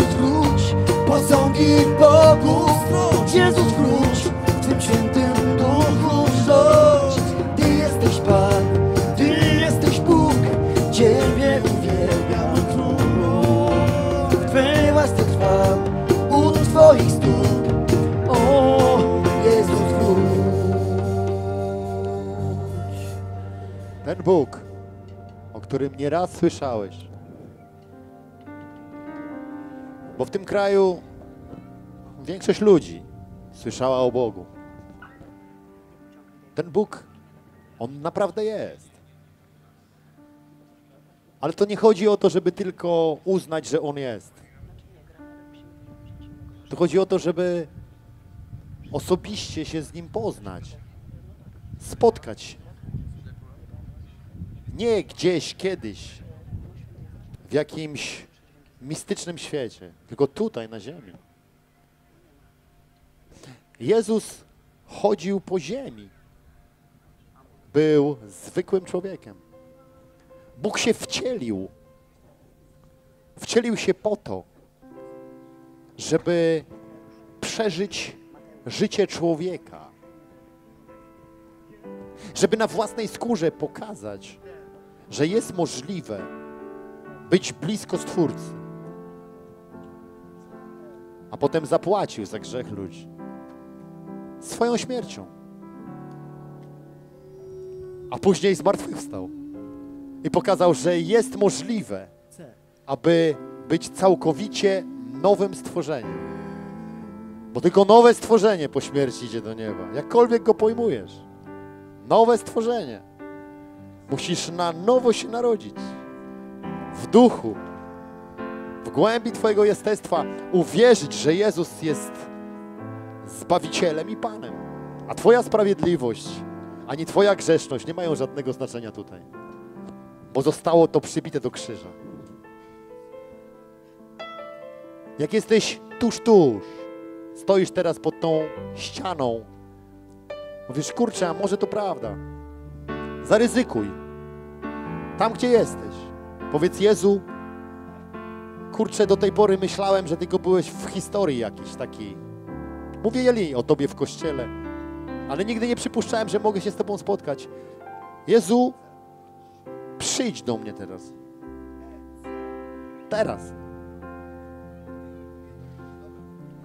Jezus wróć, posągi Bogu zwróć, Jezus wróć, w Tym świętym duchu rządź, Ty jesteś Pan, Ty jesteś Bóg, Ciebie uwielbiam Królu, w Twej łasce trwam, u Twoich stóp, o Jezus wróć. Ten Bóg, o którym nieraz słyszałeś. Bo w tym kraju większość ludzi słyszała o Bogu. Ten Bóg, On naprawdę jest. Ale to nie chodzi o to, żeby tylko uznać, że On jest. To chodzi o to, żeby osobiście się z Nim poznać, spotkać się. Nie gdzieś, kiedyś, w jakimś mistycznym świecie, tylko tutaj na ziemi. Jezus chodził po ziemi. Był zwykłym człowiekiem. Bóg się wcielił. Wcielił się po to, żeby przeżyć życie człowieka. Żeby na własnej skórze pokazać, że jest możliwe być blisko Stwórcy. A potem zapłacił za grzech ludzi. Swoją śmiercią. A później zmartwychwstał. I pokazał, że jest możliwe, aby być całkowicie nowym stworzeniem. Bo tylko nowe stworzenie po śmierci idzie do nieba. Jakkolwiek go pojmujesz. Nowe stworzenie. Musisz na nowo się narodzić. W duchu. W głębi Twojego jestestwa uwierzyć, że Jezus jest Zbawicielem i Panem. A Twoja sprawiedliwość, ani Twoja grzeszność nie mają żadnego znaczenia tutaj. Bo zostało to przybite do krzyża. Jak jesteś tuż, tuż, stoisz teraz pod tą ścianą, mówisz, kurczę, a może to prawda. Zaryzykuj. Tam, gdzie jesteś. Powiedz Jezu, kurczę, do tej pory myślałem, że tylko byłeś w historii jakiś taki. Mówili o Tobie w kościele, ale nigdy nie przypuszczałem, że mogę się z Tobą spotkać. Jezu, przyjdź do mnie teraz. Teraz.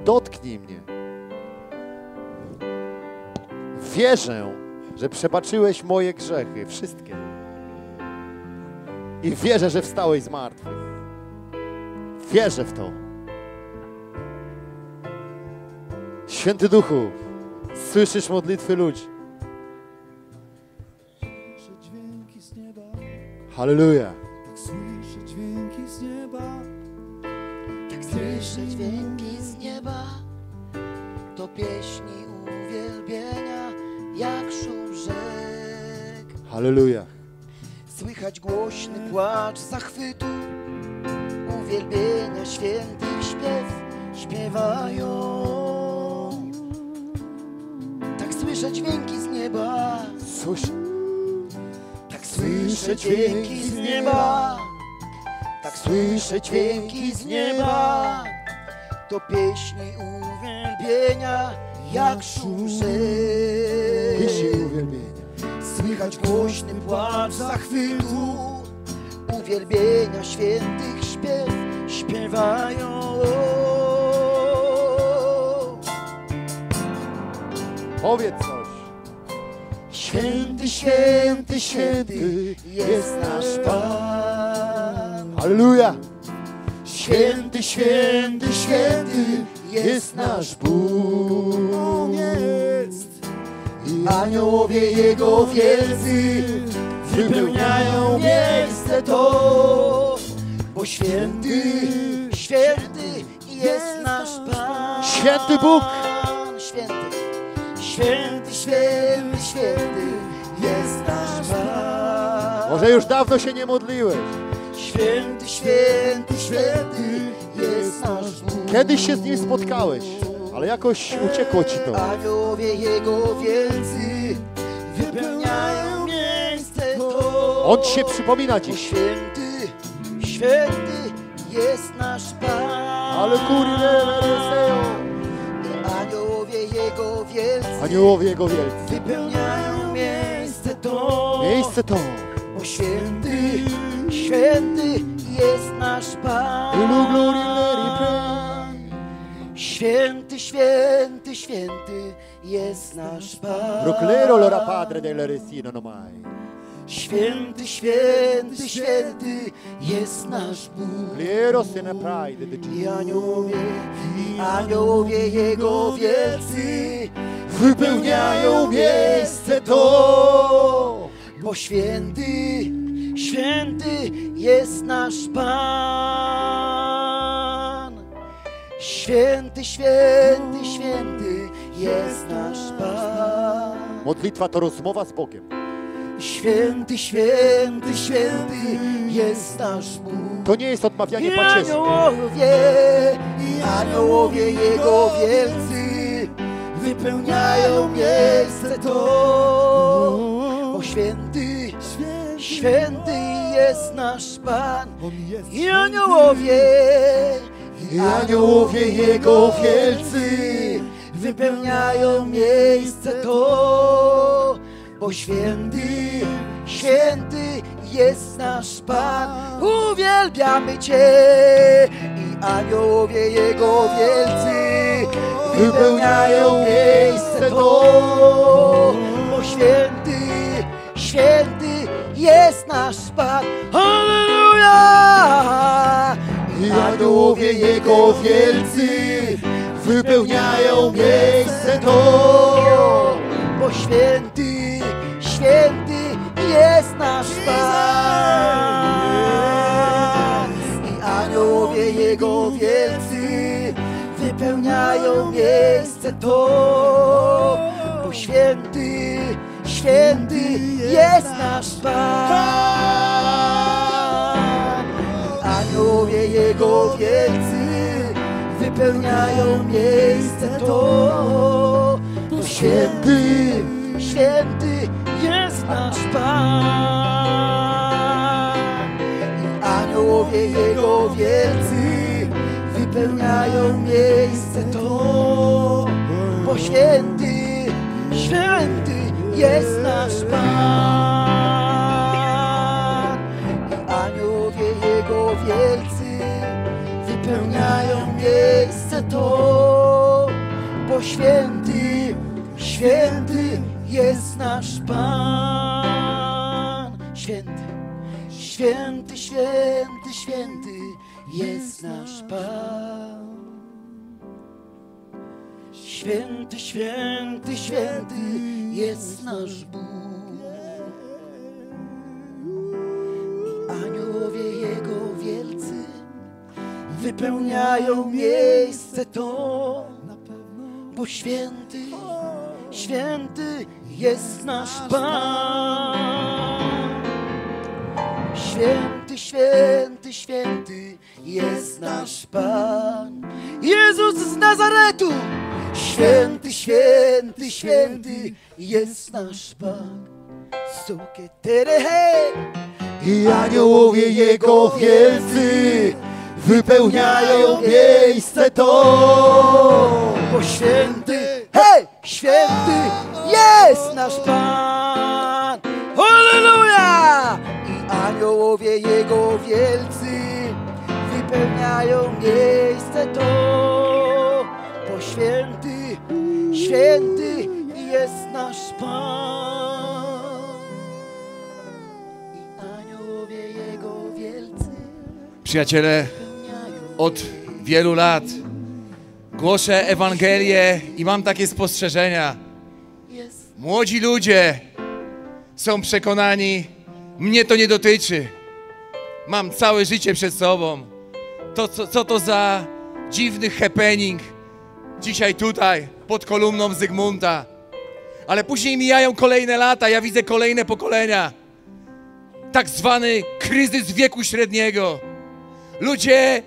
Dotknij mnie. Wierzę, że przebaczyłeś moje grzechy, wszystkie. I wierzę, że wstałeś z martwych. Wierzę w to. Święty Duchu, Słyszysz modlitwy ludzi. Słyszę dźwięki z nieba, Halleluja. tak słyszę dźwięki z nieba. Tak słyszę dźwięki z nieba, to pieśni uwielbienia, jak szum rzek. Halleluja. Słychać głośny płacz zachwytu, uwielbienia świętych śpiew śpiewają. Tak słyszę dźwięki z nieba, Słysz, tak słyszę dźwięki z nieba, tak słyszę dźwięki z nieba. To pieśni uwielbienia, jak szum pieśni uwielbienia. Słychać głośny płacz zachwytu, uwielbienia świętych śpiew śpiewają. Powiedz coś. Święty, święty, święty jest nasz Pan. Halleluja. Święty, święty, święty jest nasz Bóg. Jest I aniołowie Jego wielcy wypełniają miejsce to, bo święty, święty jest nasz Pan. Święty Bóg. Święty, święty, święty, święty jest nasz Pan. Może już dawno się nie modliłeś. Święty, święty, święty jest nasz Bóg. Kiedyś się z nim spotkałeś, ale jakoś uciekło ci to. Aniołowie Jego wielcy wypełniają miejsce to. On się przypomina dziś. święty, święty jest nasz Pan. Ale aniołowie Jego wielcy Aniołowie Jego wielcy. wypełniają miejsce to. Miejsce to. Bo święty, święty jest nasz Pan. Święty, święty, święty jest nasz Pan. Proclero l'ora padre del resino nomai. Święty, święty, święty jest nasz Bóg. I aniołowie, i aniołowie Jego wielcy Wypełniają miejsce to. bo święty, święty jest nasz Pan. Święty, święty, święty jest nasz Pan. Modlitwa to rozmowa z Bogiem. Święty, święty, święty jest nasz Bóg. To nie jest odmawianie I aniołowie, i aniołowie Jego wielcy wypełniają miejsce to. Bo święty, święty jest nasz Pan. I aniołowie, i aniołowie Jego wielcy wypełniają miejsce to. Bo święty, święty jest nasz Pan. Uwielbiamy Cię i aniołowie Jego wielcy wypełniają miejsce to. Bo święty, święty jest nasz Pan. Halleluja! I aniołowie Jego wielcy wypełniają miejsce to. Bo święty, święty jest nasz Pan. I aniołowie Jego wielcy wypełniają miejsce to. Bo święty, święty jest nasz Pan. Aniołowie Jego wielcy wypełniają miejsce to. Bo święty, święty jest nasz Pan. I aniołowie Jego wielcy wypełniają miejsce to. Bo święty, święty jest nasz Pan. I aniołowie Jego wielcy wypełniają miejsce to. Bo święty, święty jest nasz Pan. Święty, święty, święty, święty jest nasz Pan. Święty, święty, święty jest nasz Bóg. I aniołowie Jego wielcy wypełniają miejsce to, bo święty, święty jest nasz Pan. Święty, święty, święty jest nasz Pan. Jezus z Nazaretu. Święty, święty, święty jest nasz Pan. Sukie terehe. I aniołowie Jego wielcy wypełniają miejsce to. Bo święty, hej, święty jest nasz Pan. Halleluja! I aniołowie Jego wielcy wypełniają miejsce to. Bo święty, święty jest nasz Pan. I aniołowie Jego wielcy Przyjaciele, od wielu lat głoszę Ewangelię i mam takie spostrzeżenia. Młodzi ludzie są przekonani, mnie to nie dotyczy. Mam całe życie przed sobą. To, co, co to za dziwny happening dzisiaj tutaj, pod kolumną Zygmunta. Ale później mijają kolejne lata, ja widzę kolejne pokolenia. Tak zwany kryzys wieku średniego. Ludzie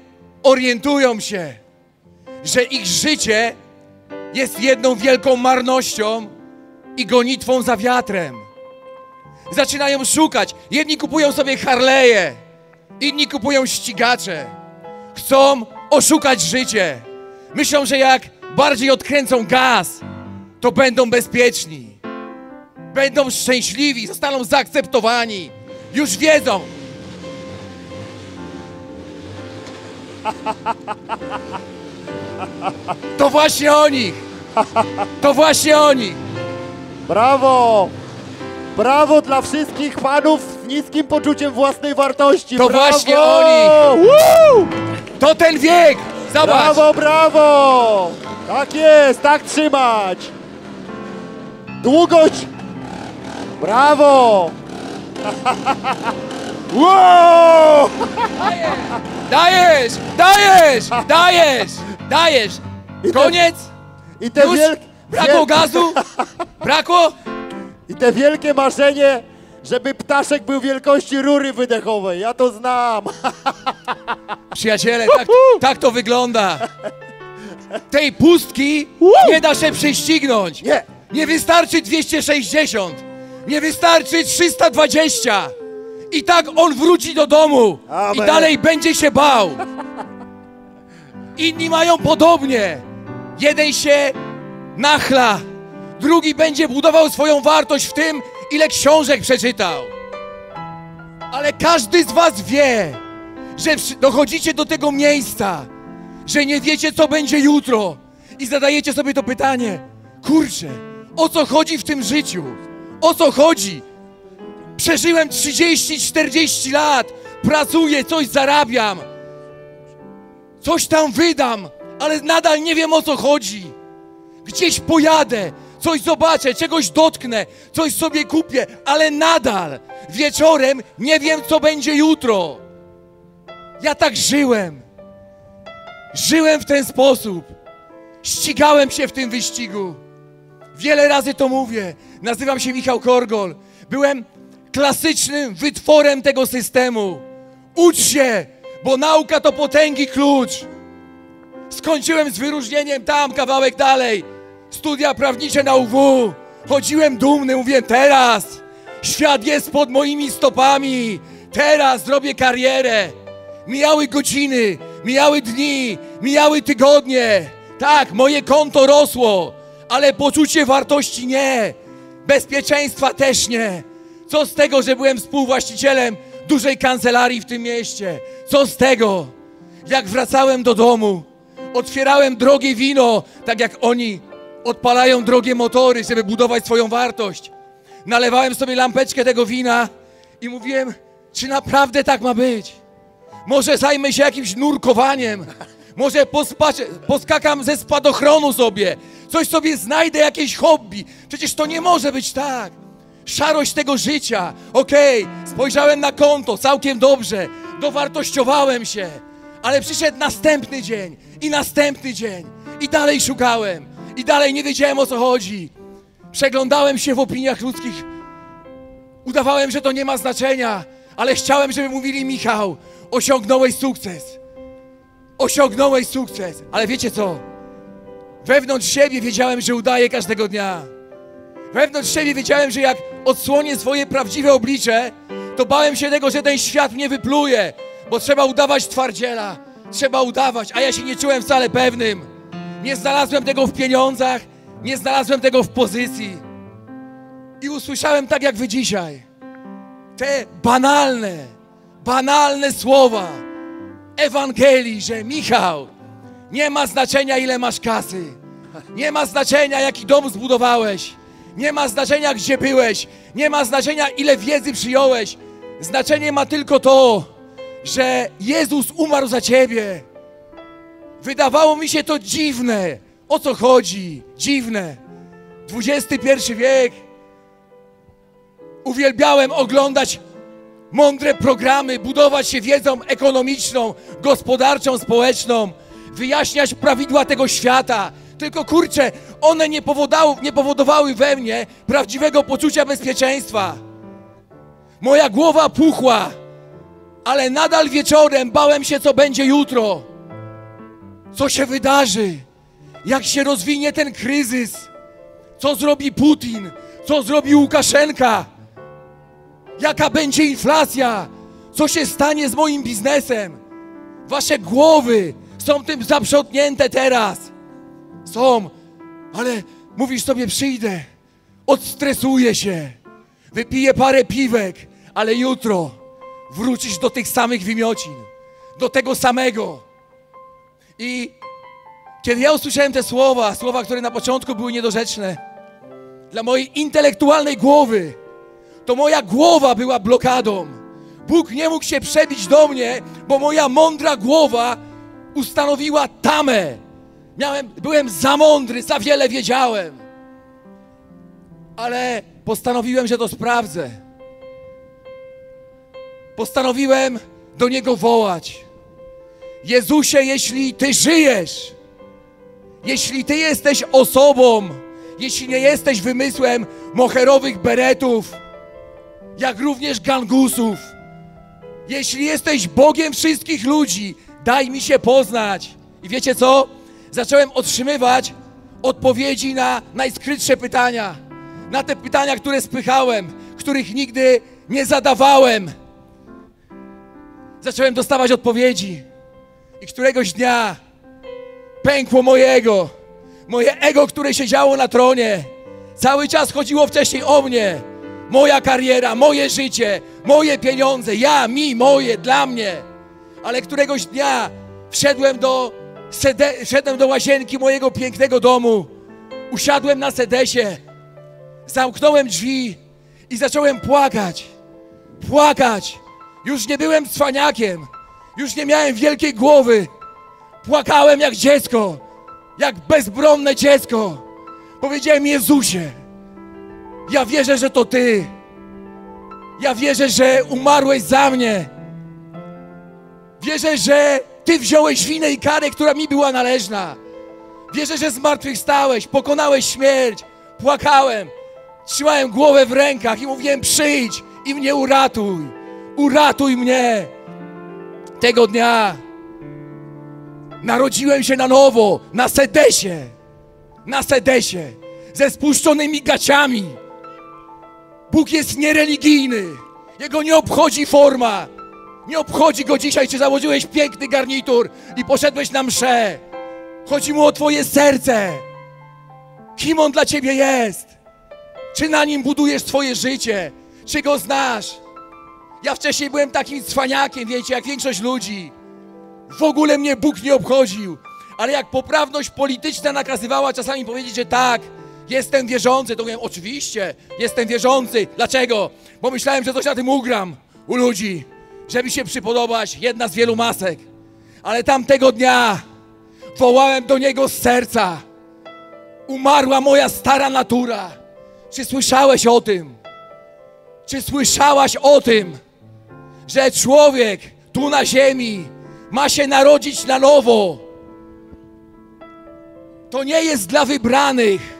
orientują się, że ich życie jest jedną wielką marnością i gonitwą za wiatrem. Zaczynają szukać. Jedni kupują sobie Harleje, inni kupują ścigacze. Chcą oszukać życie. Myślą, że jak bardziej odkręcą gaz, to będą bezpieczni. Będą szczęśliwi, zostaną zaakceptowani. Już wiedzą. To właśnie o nich. To właśnie o nich. Brawo! Brawo dla wszystkich panów z niskim poczuciem własnej wartości. To brawo! właśnie oni. Woo! To ten wiek. Zobacz. Brawo, brawo! Tak jest, tak trzymać! Długość! Brawo! wow! Dajesz, dajesz, dajesz, dajesz. Koniec? I te, Już? wielk... Brakło gazu? Brakło? I te wielkie marzenie, żeby ptaszek był wielkości rury wydechowej. Ja to znam. Przyjaciele, tak, tak to wygląda. Tej pustki nie da się prześcignąć. Nie. Nie wystarczy 260. Nie wystarczy 320. I tak on wróci do domu i Amen. dalej będzie się bał. Inni mają podobnie. Jeden się nachla, drugi będzie budował swoją wartość w tym, ile książek przeczytał. Ale każdy z was wie, że dochodzicie do tego miejsca, że nie wiecie, co będzie jutro i zadajecie sobie to pytanie, kurczę, o co chodzi w tym życiu? O co chodzi? Przeżyłem 30-40 lat, pracuję, coś zarabiam, coś tam wydam, ale nadal nie wiem o co chodzi. Gdzieś pojadę, coś zobaczę, czegoś dotknę, coś sobie kupię, ale nadal wieczorem nie wiem, co będzie jutro. Ja tak żyłem. Żyłem w ten sposób. Ścigałem się w tym wyścigu. Wiele razy to mówię. Nazywam się Michał Korgol. Byłem klasycznym wytworem tego systemu. Ucz się, bo nauka to potęgi klucz. Skończyłem z wyróżnieniem tam, kawałek dalej. Studia prawnicze na UW. Chodziłem dumny, mówię teraz. Świat jest pod moimi stopami. Teraz zrobię karierę. Mijały godziny, mijały dni, mijały tygodnie. Tak, moje konto rosło, ale poczucie wartości nie. Bezpieczeństwa też nie. Co z tego, że byłem współwłaścicielem dużej kancelarii w tym mieście? Co z tego? Jak wracałem do domu, otwierałem drogie wino, tak jak oni odpalają drogie motory, żeby budować swoją wartość. Nalewałem sobie lampeczkę tego wina i mówiłem, czy naprawdę tak ma być? Może zajmę się jakimś nurkowaniem. Może poskakam ze spadochronu sobie. Coś sobie znajdę, jakieś hobby. Przecież to nie może być tak. Szarość tego życia. Okej, spojrzałem na konto, całkiem dobrze. Dowartościowałem się. Ale przyszedł następny dzień i następny dzień. I dalej szukałem. I dalej nie wiedziałem o co chodzi. Przeglądałem się w opiniach ludzkich. Udawałem, że to nie ma znaczenia, ale chciałem, żeby mówili Michał, osiągnąłeś sukces. Osiągnąłeś sukces. Ale wiecie co? Wewnątrz siebie wiedziałem, że udaję każdego dnia. Wewnątrz siebie wiedziałem, że jak odsłonię swoje prawdziwe oblicze, to bałem się tego, że ten świat mnie wypluje, bo trzeba udawać twardziela, trzeba udawać, a ja się nie czułem wcale pewnym. Nie znalazłem tego w pieniądzach, nie znalazłem tego w pozycji. I usłyszałem tak jak wy dzisiaj. Te banalne, banalne słowa Ewangelii, że Michał, nie ma znaczenia ile masz kasy. Nie ma znaczenia jaki dom zbudowałeś. Nie ma znaczenia gdzie byłeś. Nie ma znaczenia ile wiedzy przyjąłeś. Znaczenie ma tylko to, że Jezus umarł za ciebie. Wydawało mi się to dziwne. O co chodzi? Dziwne. XXI wiek. Uwielbiałem oglądać mądre programy, budować się wiedzą ekonomiczną, gospodarczą, społeczną, wyjaśniać prawidła tego świata. Tylko kurczę, one nie, nie powodowały we mnie prawdziwego poczucia bezpieczeństwa. Moja głowa puchła, ale nadal wieczorem bałem się, co będzie jutro. Co się wydarzy, jak się rozwinie ten kryzys, co zrobi Putin, co zrobi Łukaszenka, jaka będzie inflacja, co się stanie z moim biznesem. Wasze głowy są tym zaprzątnięte teraz. Są, ale mówisz sobie, przyjdę, odstresuję się, wypiję parę piwek, ale jutro wrócisz do tych samych wymiocin, do tego samego. I kiedy ja usłyszałem te słowa, słowa, które na początku były niedorzeczne, dla mojej intelektualnej głowy, to moja głowa była blokadą. Bóg nie mógł się przebić do mnie, bo moja mądra głowa ustanowiła tamę. Miałem, byłem za mądry, za wiele wiedziałem. Ale postanowiłem, że to sprawdzę. Postanowiłem do Niego wołać. Jezusie, jeśli Ty żyjesz, jeśli Ty jesteś osobą, jeśli nie jesteś wymysłem moherowych beretów, jak również gangusów, jeśli jesteś Bogiem wszystkich ludzi, daj mi się poznać. I wiecie co? Zacząłem otrzymywać odpowiedzi na najskrytsze pytania. Na te pytania, które spychałem, których nigdy nie zadawałem. Zacząłem dostawać odpowiedzi. I któregoś dnia pękło moje ego. Moje ego, które siedziało na tronie. Cały czas chodziło wcześniej o mnie. Moja kariera, moje życie, moje pieniądze, ja, mi, moje, dla mnie. Ale któregoś dnia wszedłem do, sede, wszedłem do łazienki mojego pięknego domu. Usiadłem na sedesie. Zamknąłem drzwi i zacząłem płakać. Płakać. Już nie byłem cwaniakiem. Już nie miałem wielkiej głowy. Płakałem jak dziecko. Jak bezbronne dziecko. Powiedziałem Jezusie, ja wierzę, że to Ty. Ja wierzę, że umarłeś za mnie. Wierzę, że Ty wziąłeś winę i karę, która mi była należna. Wierzę, że zmartwychwstałeś, pokonałeś śmierć. Płakałem, trzymałem głowę w rękach i mówiłem: przyjdź i mnie uratuj. Uratuj mnie. Tego dnia narodziłem się na nowo, na sedesie. Na sedesie, ze spuszczonymi gaciami. Bóg jest niereligijny. Jego nie obchodzi forma. Nie obchodzi go dzisiaj, czy założyłeś piękny garnitur i poszedłeś na mszę. Chodzi mu o twoje serce. Kim on dla ciebie jest? Czy na nim budujesz twoje życie? Czy go znasz? Ja wcześniej byłem takim cwaniakiem, wiecie, jak większość ludzi. W ogóle mnie Bóg nie obchodził. Ale jak poprawność polityczna nakazywała czasami powiedzieć, że tak, jestem wierzący, to mówiłem, oczywiście, jestem wierzący. Dlaczego? Bo myślałem, że coś na tym ugram u ludzi, żeby się przypodobać, jedna z wielu masek. Ale tamtego dnia wołałem do Niego z serca. Umarła moja stara natura. Czy słyszałeś o tym? Czy słyszałaś o tym, że człowiek tu na ziemi ma się narodzić na nowo? To nie jest dla wybranych.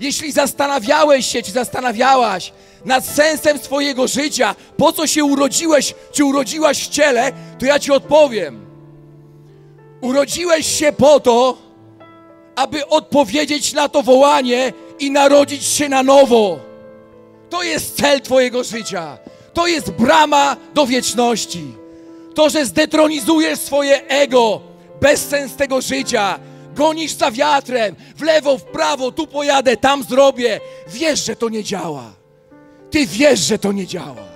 Jeśli zastanawiałeś się, czy zastanawiałaś nad sensem swojego życia, po co się urodziłeś, czy urodziłaś w ciele, to ja ci odpowiem. Urodziłeś się po to, aby odpowiedzieć na to wołanie i narodzić się na nowo. To jest cel Twojego życia. To jest brama do wieczności. To, że zdetronizujesz swoje ego, bezsens tego życia, gonisz za wiatrem, w lewo, w prawo, tu pojadę, tam zrobię. Wiesz, że to nie działa. Ty wiesz, że to nie działa.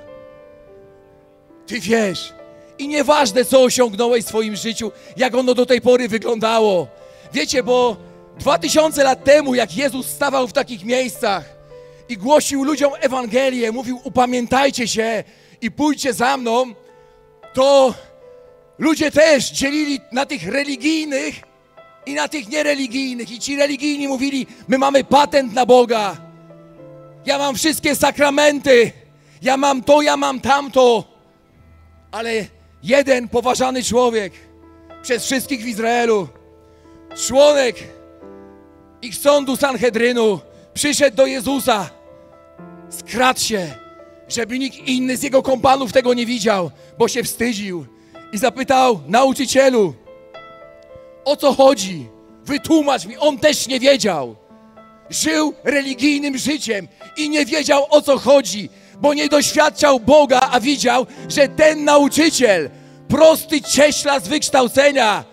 Ty wiesz. I nieważne, co osiągnąłeś w swoim życiu, jak ono do tej pory wyglądało. Wiecie, bo dwa tysiące lat temu, jak Jezus stawał w takich miejscach i głosił ludziom Ewangelię, mówił: Upamiętajcie się i pójdźcie za mną, to ludzie też dzielili na tych religijnych i na tych niereligijnych. I ci religijni mówili: My mamy patent na Boga. Ja mam wszystkie sakramenty. Ja mam to, ja mam tamto. Ale jeden poważany człowiek przez wszystkich w Izraelu, członek ich sądu Sanhedrynu, przyszedł do Jezusa, skradł się, żeby nikt inny z jego kompanów tego nie widział, bo się wstydził i zapytał nauczycielu, o co chodzi? Wytłumacz mi, on też nie wiedział. Żył religijnym życiem i nie wiedział o co chodzi, bo nie doświadczał Boga, a widział, że ten nauczyciel, prosty cieśla z wykształcenia,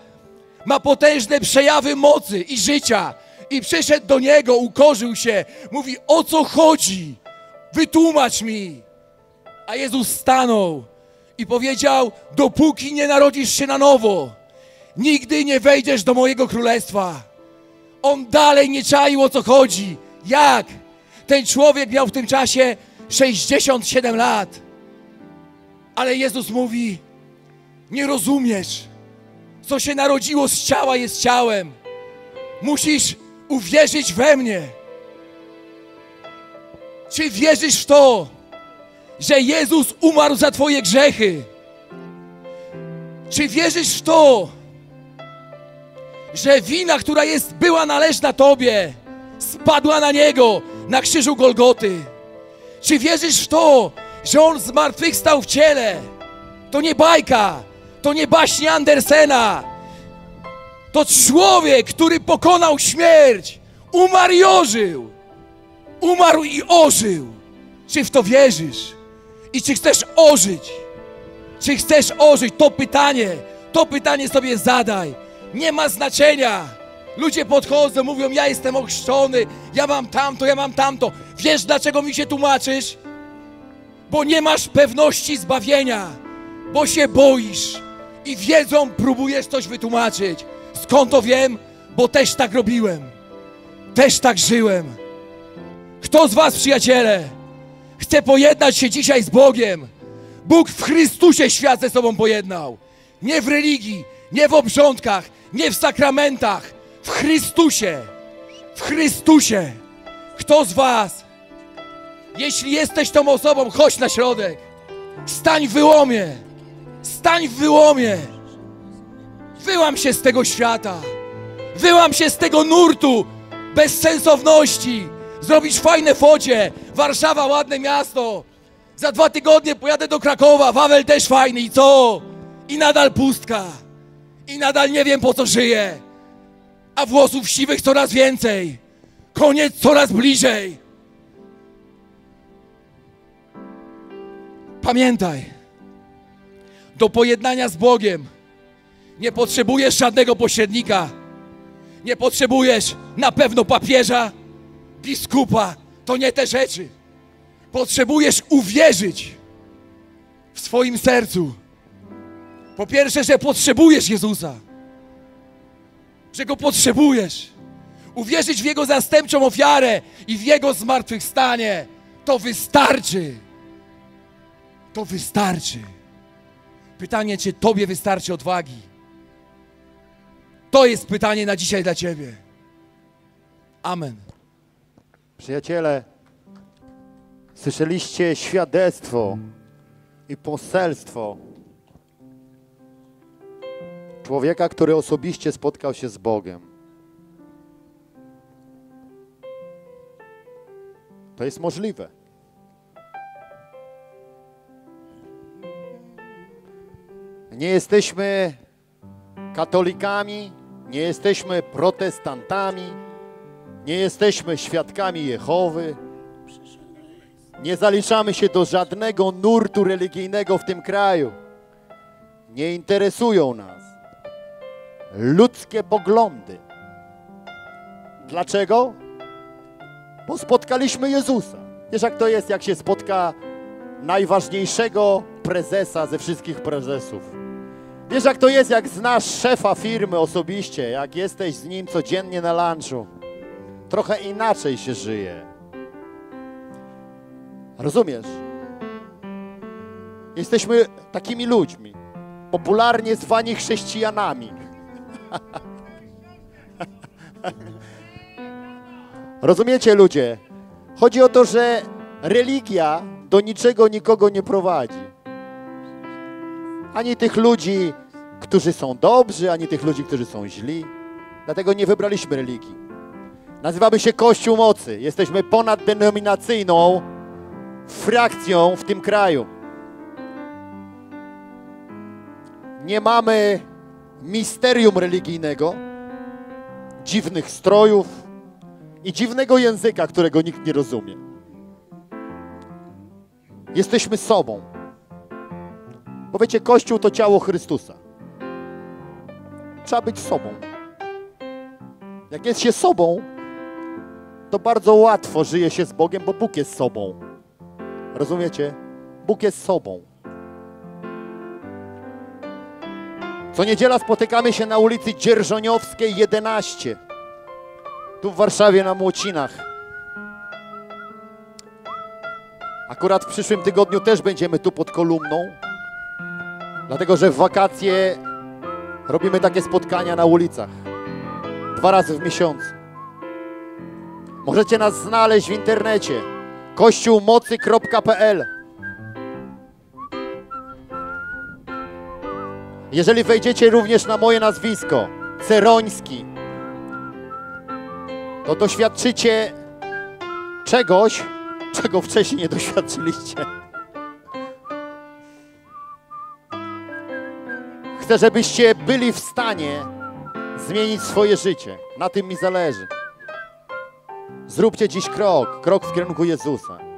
ma potężne przejawy mocy i życia. I przyszedł do niego, ukorzył się, mówi: O co chodzi? Wytłumacz mi. A Jezus stanął i powiedział: Dopóki nie narodzisz się na nowo, nigdy nie wejdziesz do mojego królestwa. On dalej nie czaił o co chodzi. Jak? Ten człowiek miał w tym czasie 67 lat. Ale Jezus mówi: Nie rozumiesz. Co się narodziło z ciała jest ciałem. Musisz uwierzyć we mnie. Czy wierzysz w to, że Jezus umarł za Twoje grzechy? Czy wierzysz w to, że wina, która jest, była należna Tobie, spadła na Niego na krzyżu Golgoty? Czy wierzysz w to, że On zmartwychwstał w ciele? To nie bajka, to nie baśnie Andersena. To człowiek, który pokonał śmierć, umarł i ożył. Umarł i ożył. Czy w to wierzysz? I czy chcesz ożyć? Czy chcesz ożyć? To pytanie, to pytanie sobie zadaj. Nie ma znaczenia. Ludzie podchodzą, mówią: Ja jestem ochrzczony, ja mam tamto, ja mam tamto. Wiesz, dlaczego mi się tłumaczysz? Bo nie masz pewności zbawienia, bo się boisz i wiedzą próbujesz coś wytłumaczyć. Skąd to wiem? Bo też tak robiłem. Też tak żyłem. Kto z Was, przyjaciele, chce pojednać się dzisiaj z Bogiem? Bóg w Chrystusie świat ze sobą pojednał. Nie w religii, nie w obrządkach, nie w sakramentach. W Chrystusie. W Chrystusie. Kto z Was? Jeśli jesteś tą osobą, chodź na środek. Stań w wyłomie. Stań w wyłomie. Wyłam się z tego świata. Wyłam się z tego nurtu bezsensowności. Zrobić fajne focie. Warszawa, ładne miasto. Za dwa tygodnie pojadę do Krakowa. Wawel też fajny. I co? I nadal pustka. I nadal nie wiem po co żyję. A włosów siwych coraz więcej. Koniec coraz bliżej. Pamiętaj, do pojednania z Bogiem nie potrzebujesz żadnego pośrednika. Nie potrzebujesz na pewno papieża, biskupa. To nie te rzeczy. Potrzebujesz uwierzyć w swoim sercu. Po pierwsze, że potrzebujesz Jezusa. Że Go potrzebujesz. Uwierzyć w Jego zastępczą ofiarę i w Jego zmartwychwstanie. To wystarczy. To wystarczy. Pytanie, czy Tobie wystarczy odwagi? To jest pytanie na dzisiaj dla Ciebie. Amen. Przyjaciele, słyszeliście świadectwo i poselstwo człowieka, który osobiście spotkał się z Bogiem. To jest możliwe. Nie jesteśmy katolikami, nie jesteśmy protestantami, nie jesteśmy świadkami Jehowy. Nie zaliczamy się do żadnego nurtu religijnego w tym kraju. Nie interesują nas ludzkie poglądy. Dlaczego? Bo spotkaliśmy Jezusa. Wiesz, jak to jest, jak się spotka najważniejszego prezesa ze wszystkich prezesów. Wiesz, jak to jest, jak znasz szefa firmy osobiście, jak jesteś z nim codziennie na lunchu. Trochę inaczej się żyje. Rozumiesz? Jesteśmy takimi ludźmi, popularnie zwani chrześcijanami. Rozumiecie, ludzie? Chodzi o to, że religia do niczego nikogo nie prowadzi. Ani tych ludzi, którzy są dobrzy, ani tych ludzi, którzy są źli. Dlatego nie wybraliśmy religii. Nazywamy się Kościół Mocy. Jesteśmy ponaddenominacyjną frakcją w tym kraju. Nie mamy misterium religijnego, dziwnych strojów i dziwnego języka, którego nikt nie rozumie. Jesteśmy sobą. Bo wiecie, Kościół to ciało Chrystusa. Trzeba być sobą. Jak jest się sobą, to bardzo łatwo żyje się z Bogiem, bo Bóg jest sobą. Rozumiecie? Bóg jest sobą. Co niedziela spotykamy się na ulicy Dzierżoniowskiej 11. Tu w Warszawie na Młocinach. Akurat w przyszłym tygodniu też będziemy tu pod kolumną. Dlatego, że w wakacje robimy takie spotkania na ulicach. Dwa razy w miesiącu. Możecie nas znaleźć w internecie kościółmocy.pl Jeżeli wejdziecie również na moje nazwisko, Ceroński, to doświadczycie czegoś, czego wcześniej nie doświadczyliście. Chcę, żebyście byli w stanie zmienić swoje życie. Na tym mi zależy. Zróbcie dziś krok, krok w kierunku Jezusa.